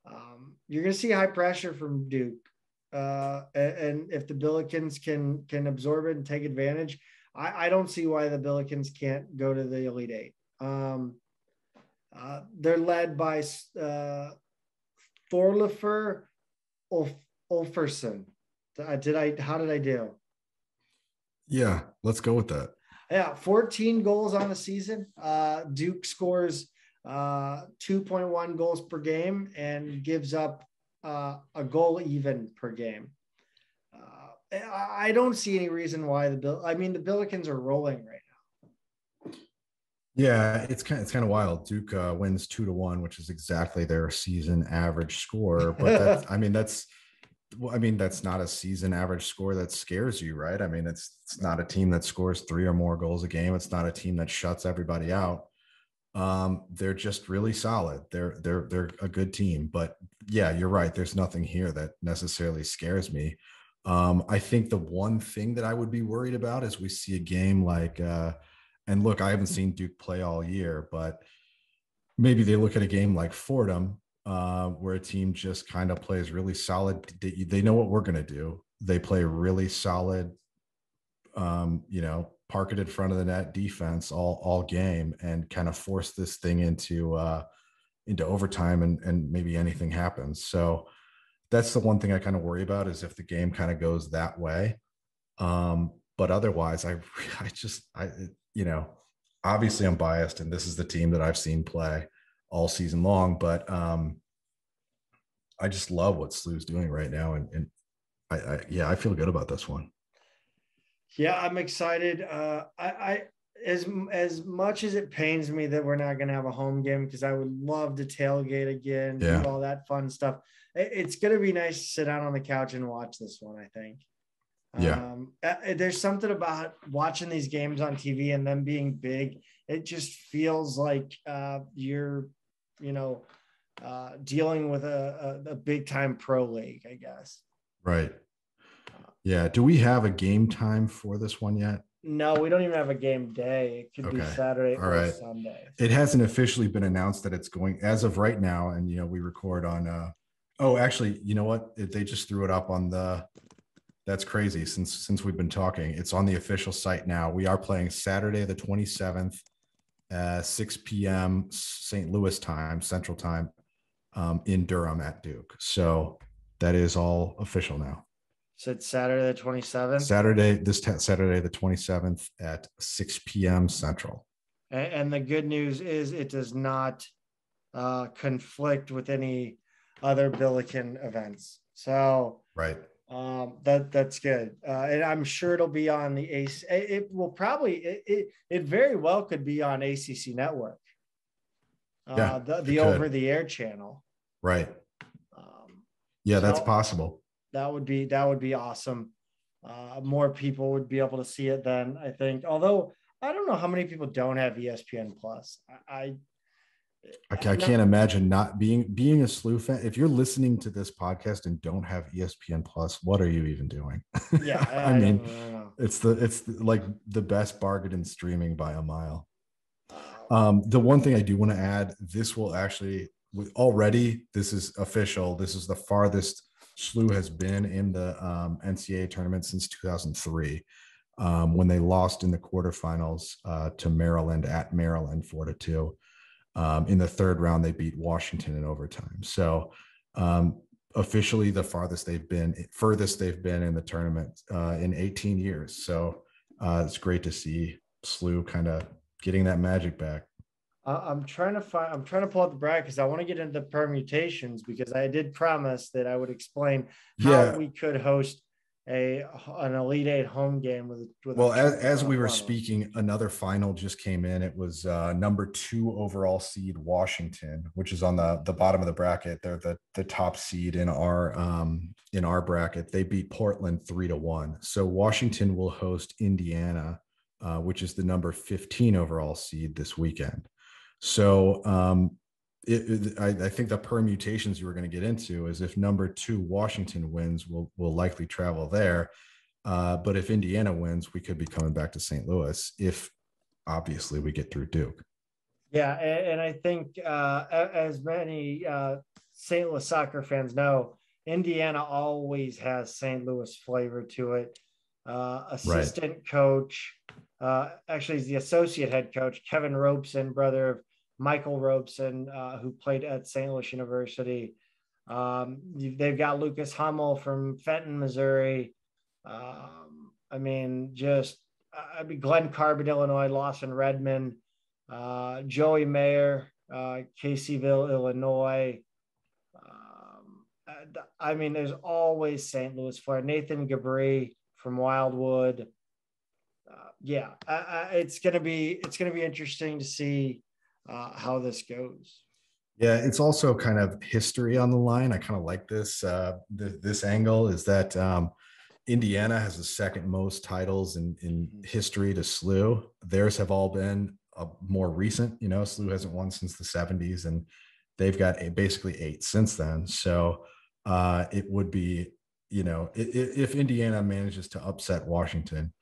Um, you're going to see high pressure from Duke, uh, and, if the Billikens can can absorb it and take advantage, I, I don't see why the Billikens can't go to the Elite Eight. Um, uh, they're led by uh, Thorleifur Ulf-. Did I? How did I do? Yeah, let's go with that. Yeah, 14 goals on the season. Uh, Duke scores uh, 2.1 goals per game and gives up uh, a goal even per game. Uh, I don't see any reason why the bill. I mean, the Billikens are rolling right now. Yeah, it's kind of, it's kind of wild. Duke uh, wins two to one, which is exactly their season average score. But that's, I mean, that's well, I mean, that's not a season average score that scares you, right? I mean, it's it's not a team that scores three or more goals a game. It's not a team that shuts everybody out. Um, they're just really solid. They're they're they're a good team. But yeah, you're right. There's nothing here that necessarily scares me. Um, I think the one thing that I would be worried about is we see a game like, uh, and look, I haven't seen Duke play all year, but maybe they look at a game like Fordham uh, where a team just kind of plays really solid. They, know what we're going to do. They play really solid, um, you know, park it in front of the net defense all all game and kind of force this thing into uh, into overtime and and maybe anything happens. So that's the one thing I kind of worry about is if the game kind of goes that way. Um, but otherwise, I I just I you know obviously I'm biased and this is the team that I've seen play all season long. But um, I just love what SLU's doing right now, and, and I, I, yeah, I feel good about this one. Yeah, I'm excited. Uh, I, I as as much as it pains me that we're not going to have a home game because I would love to tailgate again, yeah. do all that fun stuff. It, it's going to be nice to sit down on the couch and watch this one. I think. Yeah. Um, uh, there's something about watching these games on TV and them being big. It just feels like uh, you're you know, uh, dealing with a, a, a big time pro league, I guess. Right. Yeah. Do we have a game time for this one yet? No, we don't even have a game day. It could okay. be Saturday All right. Sunday. It hasn't officially been announced that it's going as of right now. And you know, we record on uh oh actually, you know what? They just threw it up on the that's crazy since since we've been talking. It's on the official site now. We are playing Saturday the 27th uh, 6 p.m. St. Louis time, Central Time, um, in Durham at Duke. So that is all official now. So it's Saturday the 27th? Saturday, this t- Saturday the 27th at 6 p.m. Central. And, and the good news is it does not uh, conflict with any other Billiken events. So, right um, that that's good, uh, and I'm sure it'll be on the AC. It will probably it, it, it very well could be on ACC Network. Uh, yeah, the, the over the air channel. Right. Um, yeah, so that's possible. That would be that would be awesome. Uh, more people would be able to see it then. I think. Although I don't know how many people don't have ESPN Plus. I, I I, I can't imagine not being being a SLU fan. If you're listening to this podcast and don't have ESPN Plus, what are you even doing? Yeah, I, I, mean, it's the it's the, like the best bargain in streaming by a mile. Um, the one thing I do want to add, this will actually already this is official. This is the farthest SLU has been in the um, NCAA tournament since 2003. Um, when they lost in the quarterfinals uh, to Maryland at Maryland, four to two. Um, in the third round, they beat Washington in overtime. So um, officially the farthest they've been, furthest they've been in the tournament uh, in 18 years. So uh, it's great to see SLU kind of getting that magic back. I'm trying to find. I'm trying to pull out the bracket because I want to get into permutations because I did promise that I would explain how yeah. we could host a an elite eight home game with, with well as, as we were speaking another final just came in. It was uh, number two overall seed washington which is on the the bottom of the bracket. They're the the top seed in our um in our bracket. They beat portland three to one. So washington will host indiana uh, which is the number 15 overall seed this weekend. So um it, it, I, I, think the permutations you were going to get into is if number two Washington wins, we'll will likely travel there. Uh, but if Indiana wins, we could be coming back to St. Louis if obviously we get through Duke. Yeah, and, and I think uh, as many uh, St. Louis soccer fans know, Indiana always has St. Louis flavor to it. Uh, assistant right. coach, uh, actually, he's the associate head coach, Kevin Robson, brother of Michael Robson, uh, who played at St. Louis University. Um, they've got Lucas Hummel from Fenton, Missouri. Um, I mean, just I mean, Glen Carbon, Illinois, Lawson Redmond, uh, Joey Maher, uh, Caseyville, Illinois. Um, I mean, there's always St. Louis flair. Nathan Gabri from Wildwood. Uh, yeah, I, I, it's gonna be it's gonna be interesting to see uh, how this goes. Yeah, it's also kind of history on the line. I kind of like this uh, th- this angle is that um, Indiana has the second most titles in in mm-hmm. history to SLU. Theirs have all been uh, more recent. You know, SLU hasn't won since the '70s, and they've got a, basically eight since then. So uh, it would be, you know, if, if Indiana manages to upset Washington,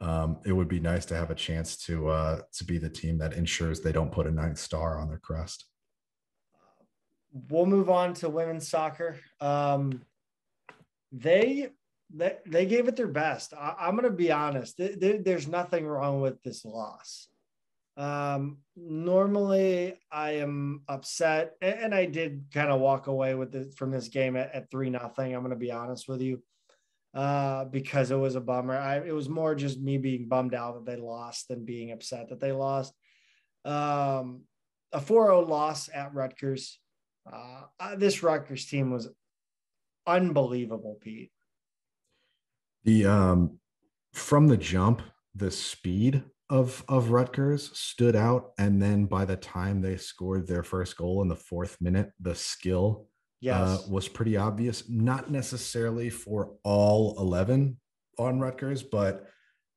um, it would be nice to have a chance to uh, to be the team that ensures they don't put a ninth star on their crest. We'll move on to women's soccer. Um, they they, they gave it their best. I, am going to be honest. There, there's nothing wrong with this loss. Um, normally, I am upset, and, and I did kind of walk away with it from this game at, at three nothing. I'm going to be honest with you uh, because it was a bummer. I, it was more just me being bummed out that they lost than being upset that they lost. Um, a 4-0 loss at Rutgers. Uh, this Rutgers team was unbelievable, Pete. The um, from the jump, the speed of of Rutgers stood out, and then by the time they scored their first goal in the fourth minute, the skill yes. Uh, was pretty obvious. Not necessarily for all eleven on Rutgers, but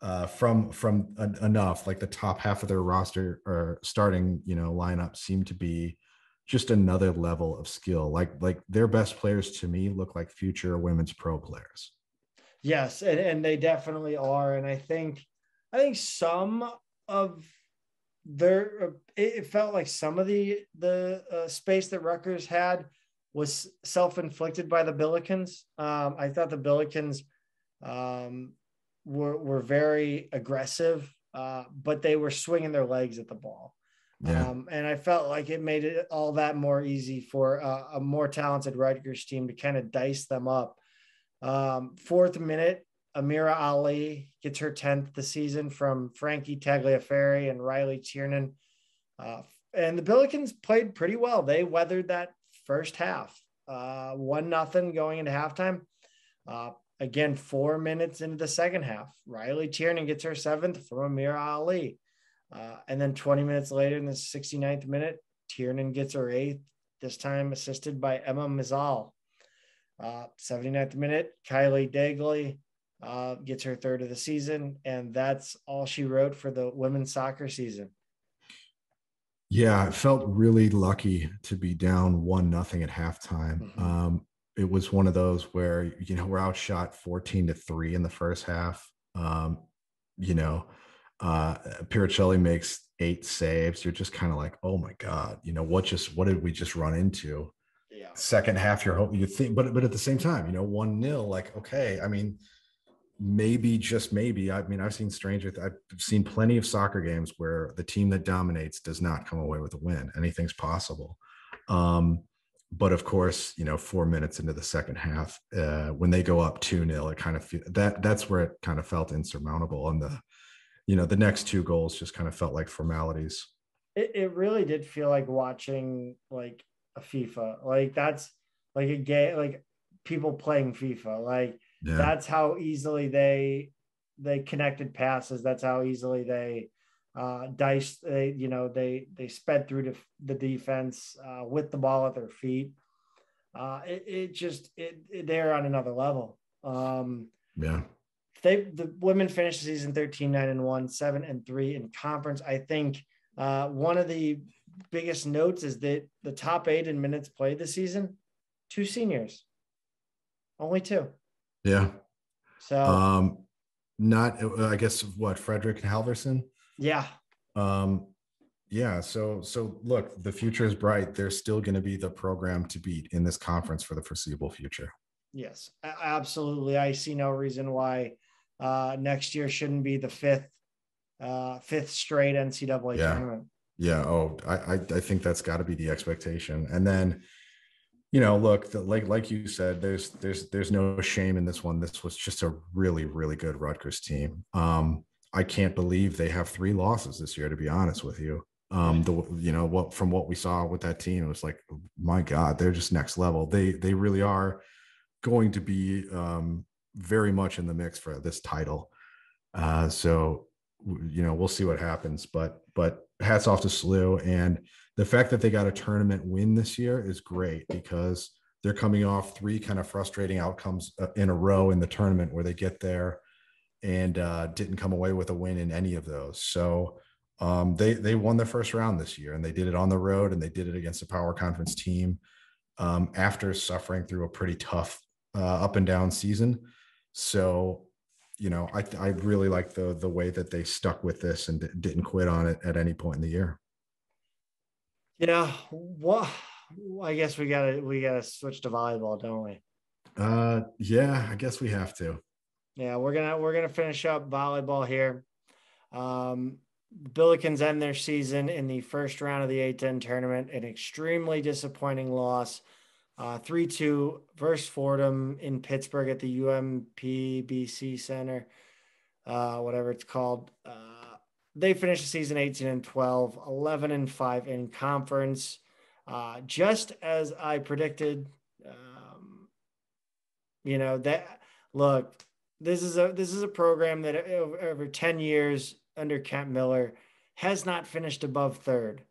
uh, from from enough. Like the top half of their roster or starting, you know, lineup seemed to be just another level of skill. Like like their best players to me look like future women's pro players. Yes, and, and they definitely are. And I think I think some of their it felt like some of the the uh, space that Rutgers had was self-inflicted by the Billikens. Um, I thought the Billikens um, were were very aggressive, uh, but they were swinging their legs at the ball. Yeah. Um, and I felt like it made it all that more easy for uh, a more talented Rutgers team to kind of dice them up. Um, fourth minute, Amirah Ali gets her 10th the season from Frankie Tagliaferri and Riley Tiernan. Uh, and the Billikens played pretty well. They weathered that first half. Uh, one nothing going into halftime. Uh, again, four minutes into the second half, Riley Tiernan gets her seventh from Amirah Ali. Uh, and then 20 minutes later in the 69th minute, Tiernan gets her eighth, this time assisted by Emma Mizal. Uh, 79th minute, Kylie Dagley uh, gets her third of the season. And that's all she wrote for the women's soccer season. Yeah, I felt really lucky to be down one nothing at halftime. Mm-hmm. Um, it was one of those where you know we're outshot 14 to 3 in the first half. Um, you know, uh Piricelli makes eight saves. You're just kind of like, oh my God, you know, what just what did we just run into? Yeah. Second half, you're hoping you think, but but at the same time, you know, one nil, like, okay, I mean, maybe just maybe i mean i've seen stranger i've seen plenty of soccer games where the team that dominates does not come away with a win. Anything's possible. Um, but of course you know four minutes into the second half uh, when they go up 2-0 it kind of that that's where it kind of felt insurmountable and the you know the next two goals just kind of felt like formalities. It, it really did feel like watching like a fifa. Like that's like a game like people playing fifa. Like yeah. That's how easily they they connected passes. That's how easily they uh, diced. They you know they they sped through the, the defense uh, with the ball at their feet. Uh, it, it just it, it, they're on another level. Um, yeah. They the women finished the season 13 9 and 1 7 and 3 in conference. I think uh, one of the biggest notes is that the top eight in minutes played this season, two seniors, only two. Yeah. So, Um, not I guess what Frederick Halverson. yeah, Um, yeah. So so look, the future is bright. They're still going to be the program to beat in this conference for the foreseeable future. yes, absolutely. I see no reason why uh, next year shouldn't be the fifth, uh, fifth straight NCAA Yeah. tournament. Yeah. Oh, I I, I think that's got to be the expectation. And then, you know, look, the, like like you said, there's there's there's no shame in this one. This was just a really really good Rutgers team. Um, I can't believe they have three losses this year. To be honest with you, um, the you know what from what we saw with that team, it was like, my God, they're just next level. They they really are going to be um, very much in the mix for this title. Uh, so you know we'll see what happens, but but hats off to SLU and the fact that they got a tournament win this year is great because they're coming off three kind of frustrating outcomes uh, in a row in the tournament where they get there and uh, didn't come away with a win in any of those. So um, they they won their first round this year and they did it on the road and they did it against a power conference team um, after suffering through a pretty tough uh, up and down season. So you know, I I really like the the way that they stuck with this and d- didn't quit on it at any point in the year. Yeah, what? I guess we gotta we gotta switch to volleyball, don't we? Uh, yeah, I guess we have to. Yeah, we're gonna we're gonna finish up volleyball here. Um, Billikens end their season in the first round of the A10 tournament, an extremely disappointing loss. Uh, 3 2 versus Fordham in Pittsburgh at the UMPBC Center, uh, whatever it's called. Uh, they finished the season 18 and 12, 11 and 5 in conference. Uh, just as I predicted, um, you know, that look, this is a this is a program that over, over 10 years under Kent Miller has not finished above third.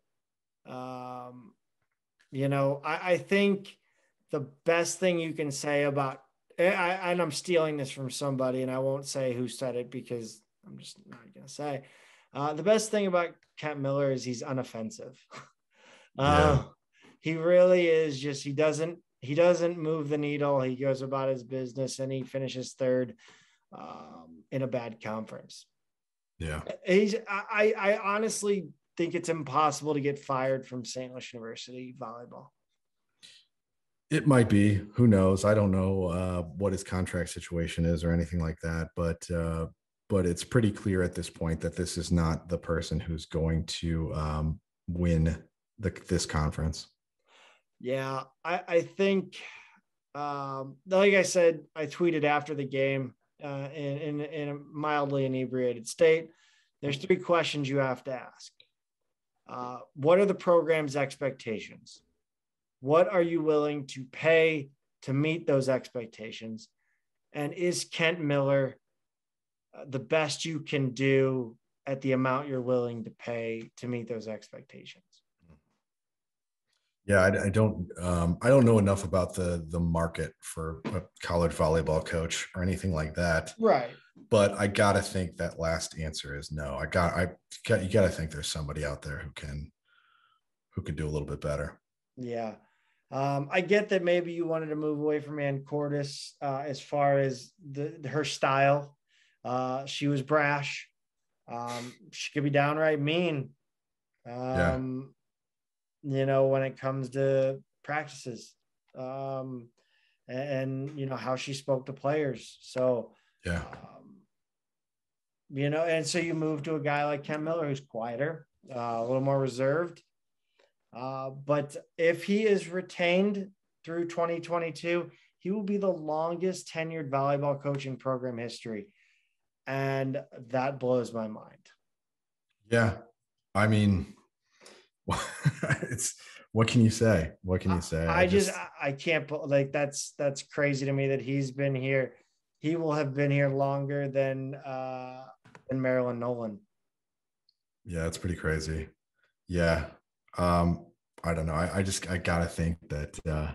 Um, you know, I, I think the best thing you can say about I, and I'm stealing this from somebody, and I won't say who said it because I'm just not gonna say. Uh, the best thing about Kent Miller is he's unoffensive. uh, he really is just he doesn't he doesn't move the needle. He goes about his business and he finishes third um, in a bad conference. Yeah. He's I I honestly think it's impossible to get fired from St. Louis University volleyball. It might be. Who knows? I don't know uh, what his contract situation is or anything like that, but uh, but it's pretty clear at this point that this is not the person who's going to um, win the, this conference. Yeah, I, I think, um, like I said, I tweeted after the game uh, in, in, in a mildly inebriated state. There's three questions you have to ask. Uh, what are the program's expectations? What are you willing to pay to meet those expectations? And is Kent Miller uh, the best you can do at the amount you're willing to pay to meet those expectations? Yeah, I, I don't. Um, I don't know enough about the the market for a college volleyball coach or anything like that. Right. But I gotta think that last answer is no. I got. I got. You gotta think there's somebody out there who can, who can do a little bit better. Yeah. Um, I get that maybe you wanted to move away from Anne Kordes uh, as far as the, her style. Uh, she was brash. Um, she could be downright mean. Um, You know, when it comes to practices, um, and, and, you know how she spoke to players. So Yeah. um, you know, and so you move to a guy like Ken Miller who's quieter, uh, a little more reserved. Uh, but if he is retained through 2022, he will be the longest tenured volleyball coach in program history. And that blows my mind. Yeah. I mean, it's what can you say? What can you say? I, just, I can't like that's that's crazy to me that he's been here. He will have been here longer than uh than Marilyn Nolan. yeah, it's pretty crazy. Yeah. Um, I don't know. I, I just I gotta think that uh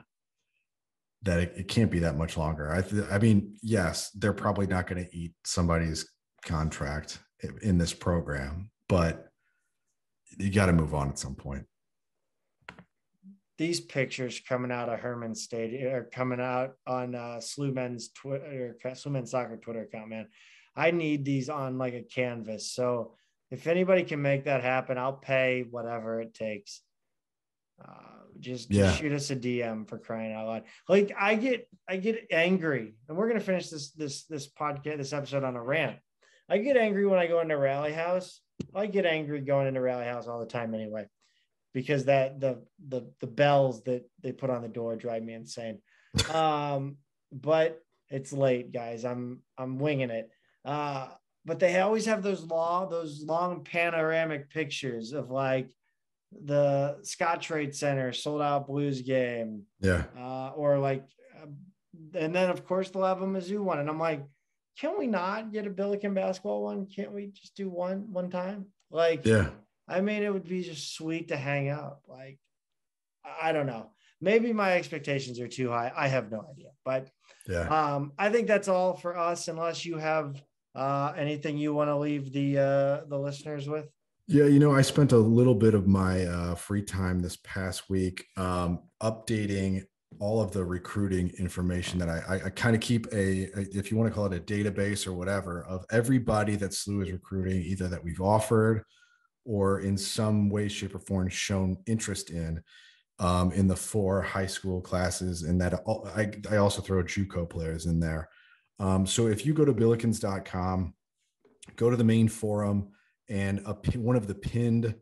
that it, it can't be that much longer. I th- I mean, yes, they're probably not going to eat somebody's contract in this program, but you got to move on at some point. these pictures coming out of Hermann Stadium are coming out on uh, SLU men's Twitter, SLU men's soccer Twitter account, man. I need these on like a canvas. So if anybody can make that happen, I'll pay whatever it takes. Uh, just, yeah. just shoot us a DM for crying out loud. Like I get, I get angry, and we're gonna finish this this this podcast, this episode on a rant. I get angry when I go into Rally House. I get angry going into Rally House all the time anyway because that the the the bells that they put on the door drive me insane. Um, but it's late, guys. I'm I'm winging it. Uh, but they always have those long those long panoramic pictures of like the Scottrade Center sold out Blues game. Yeah. Uh, or like, uh, and then of course they'll have a Mizzou one, and I'm like, can we not get a Billiken basketball one? Can't we just do one one time? Like, yeah. I mean, it would be just sweet to hang out. Like, I don't know. Maybe my expectations are too high. I have no idea. But yeah, um, I think that's all for us. Unless you have uh, anything you want to leave the uh, the listeners with. Yeah, you know, I spent a little bit of my uh, free time this past week um, updating all of the recruiting information that I, I, I kind of keep a, a, if you want to call it a database or whatever, of everybody that SLU is recruiting, either that we've offered or in some way, shape, or form shown interest in um, in the four high school classes. And that I, I also throw JUCO players in there. Um, so if you go to billikens.com, go to the main forum, and a, one of the pinned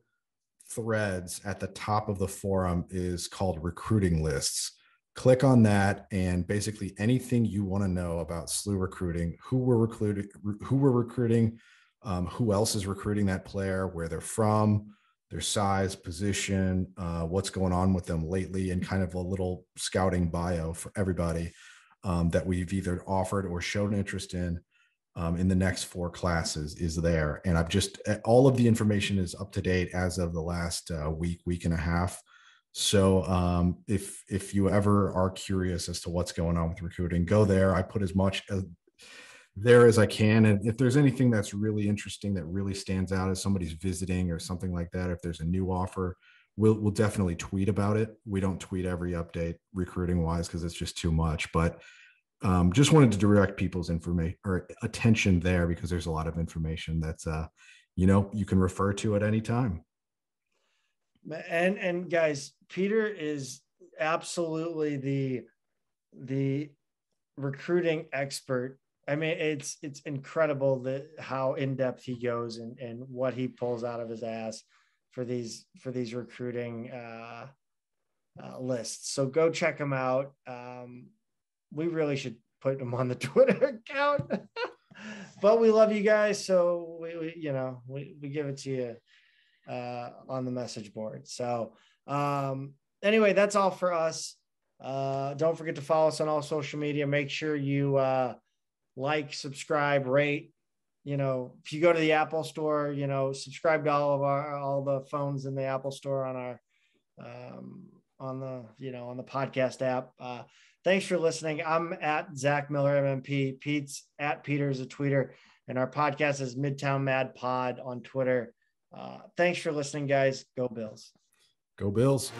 threads at the top of the forum is called recruiting lists. Click on that, and basically anything you want to know about SLU recruiting, who we're recruiting, who we're recruiting, um, who else is recruiting that player, where they're from, their size, position, uh, what's going on with them lately, and kind of a little scouting bio for everybody um, that we've either offered or shown interest in um, in the next four classes is there. And I've just eh, all of the information is up to date as of the last uh, week, week and a half. So um, if if you ever are curious as to what's going on with recruiting, go there. I put as much as there as I can. And if there's anything that's really interesting that really stands out as somebody's visiting or something like that, if there's a new offer, we'll we'll definitely tweet about it. We don't tweet every update recruiting wise because it's just too much. But um, just wanted to direct people's information or attention there because there's a lot of information that's uh, you know you can refer to at any time. And and guys, Peter is absolutely the the recruiting expert I mean, it's it's incredible that how in depth he goes and and what he pulls out of his ass for these for these recruiting uh, uh, lists. So go check them out. Um, we really should put them on the Twitter account, but we love you guys, so we, we you know we we give it to you uh, on the message board. So um, anyway, that's all for us. Uh, don't forget to follow us on all social media. Make sure you uh, like, subscribe, rate you know, if you go to the Apple store, you know, subscribe to all of our, all the phones in the Apple store on our, um, on the, you know, on the podcast app. Uh, thanks for listening. I'm at Zach Miller, MMP. Pete's at Peter is a tweeter. And our podcast is Midtown Mad Pod on Twitter. Uh, thanks for listening, guys. Go Bills. Go Bills.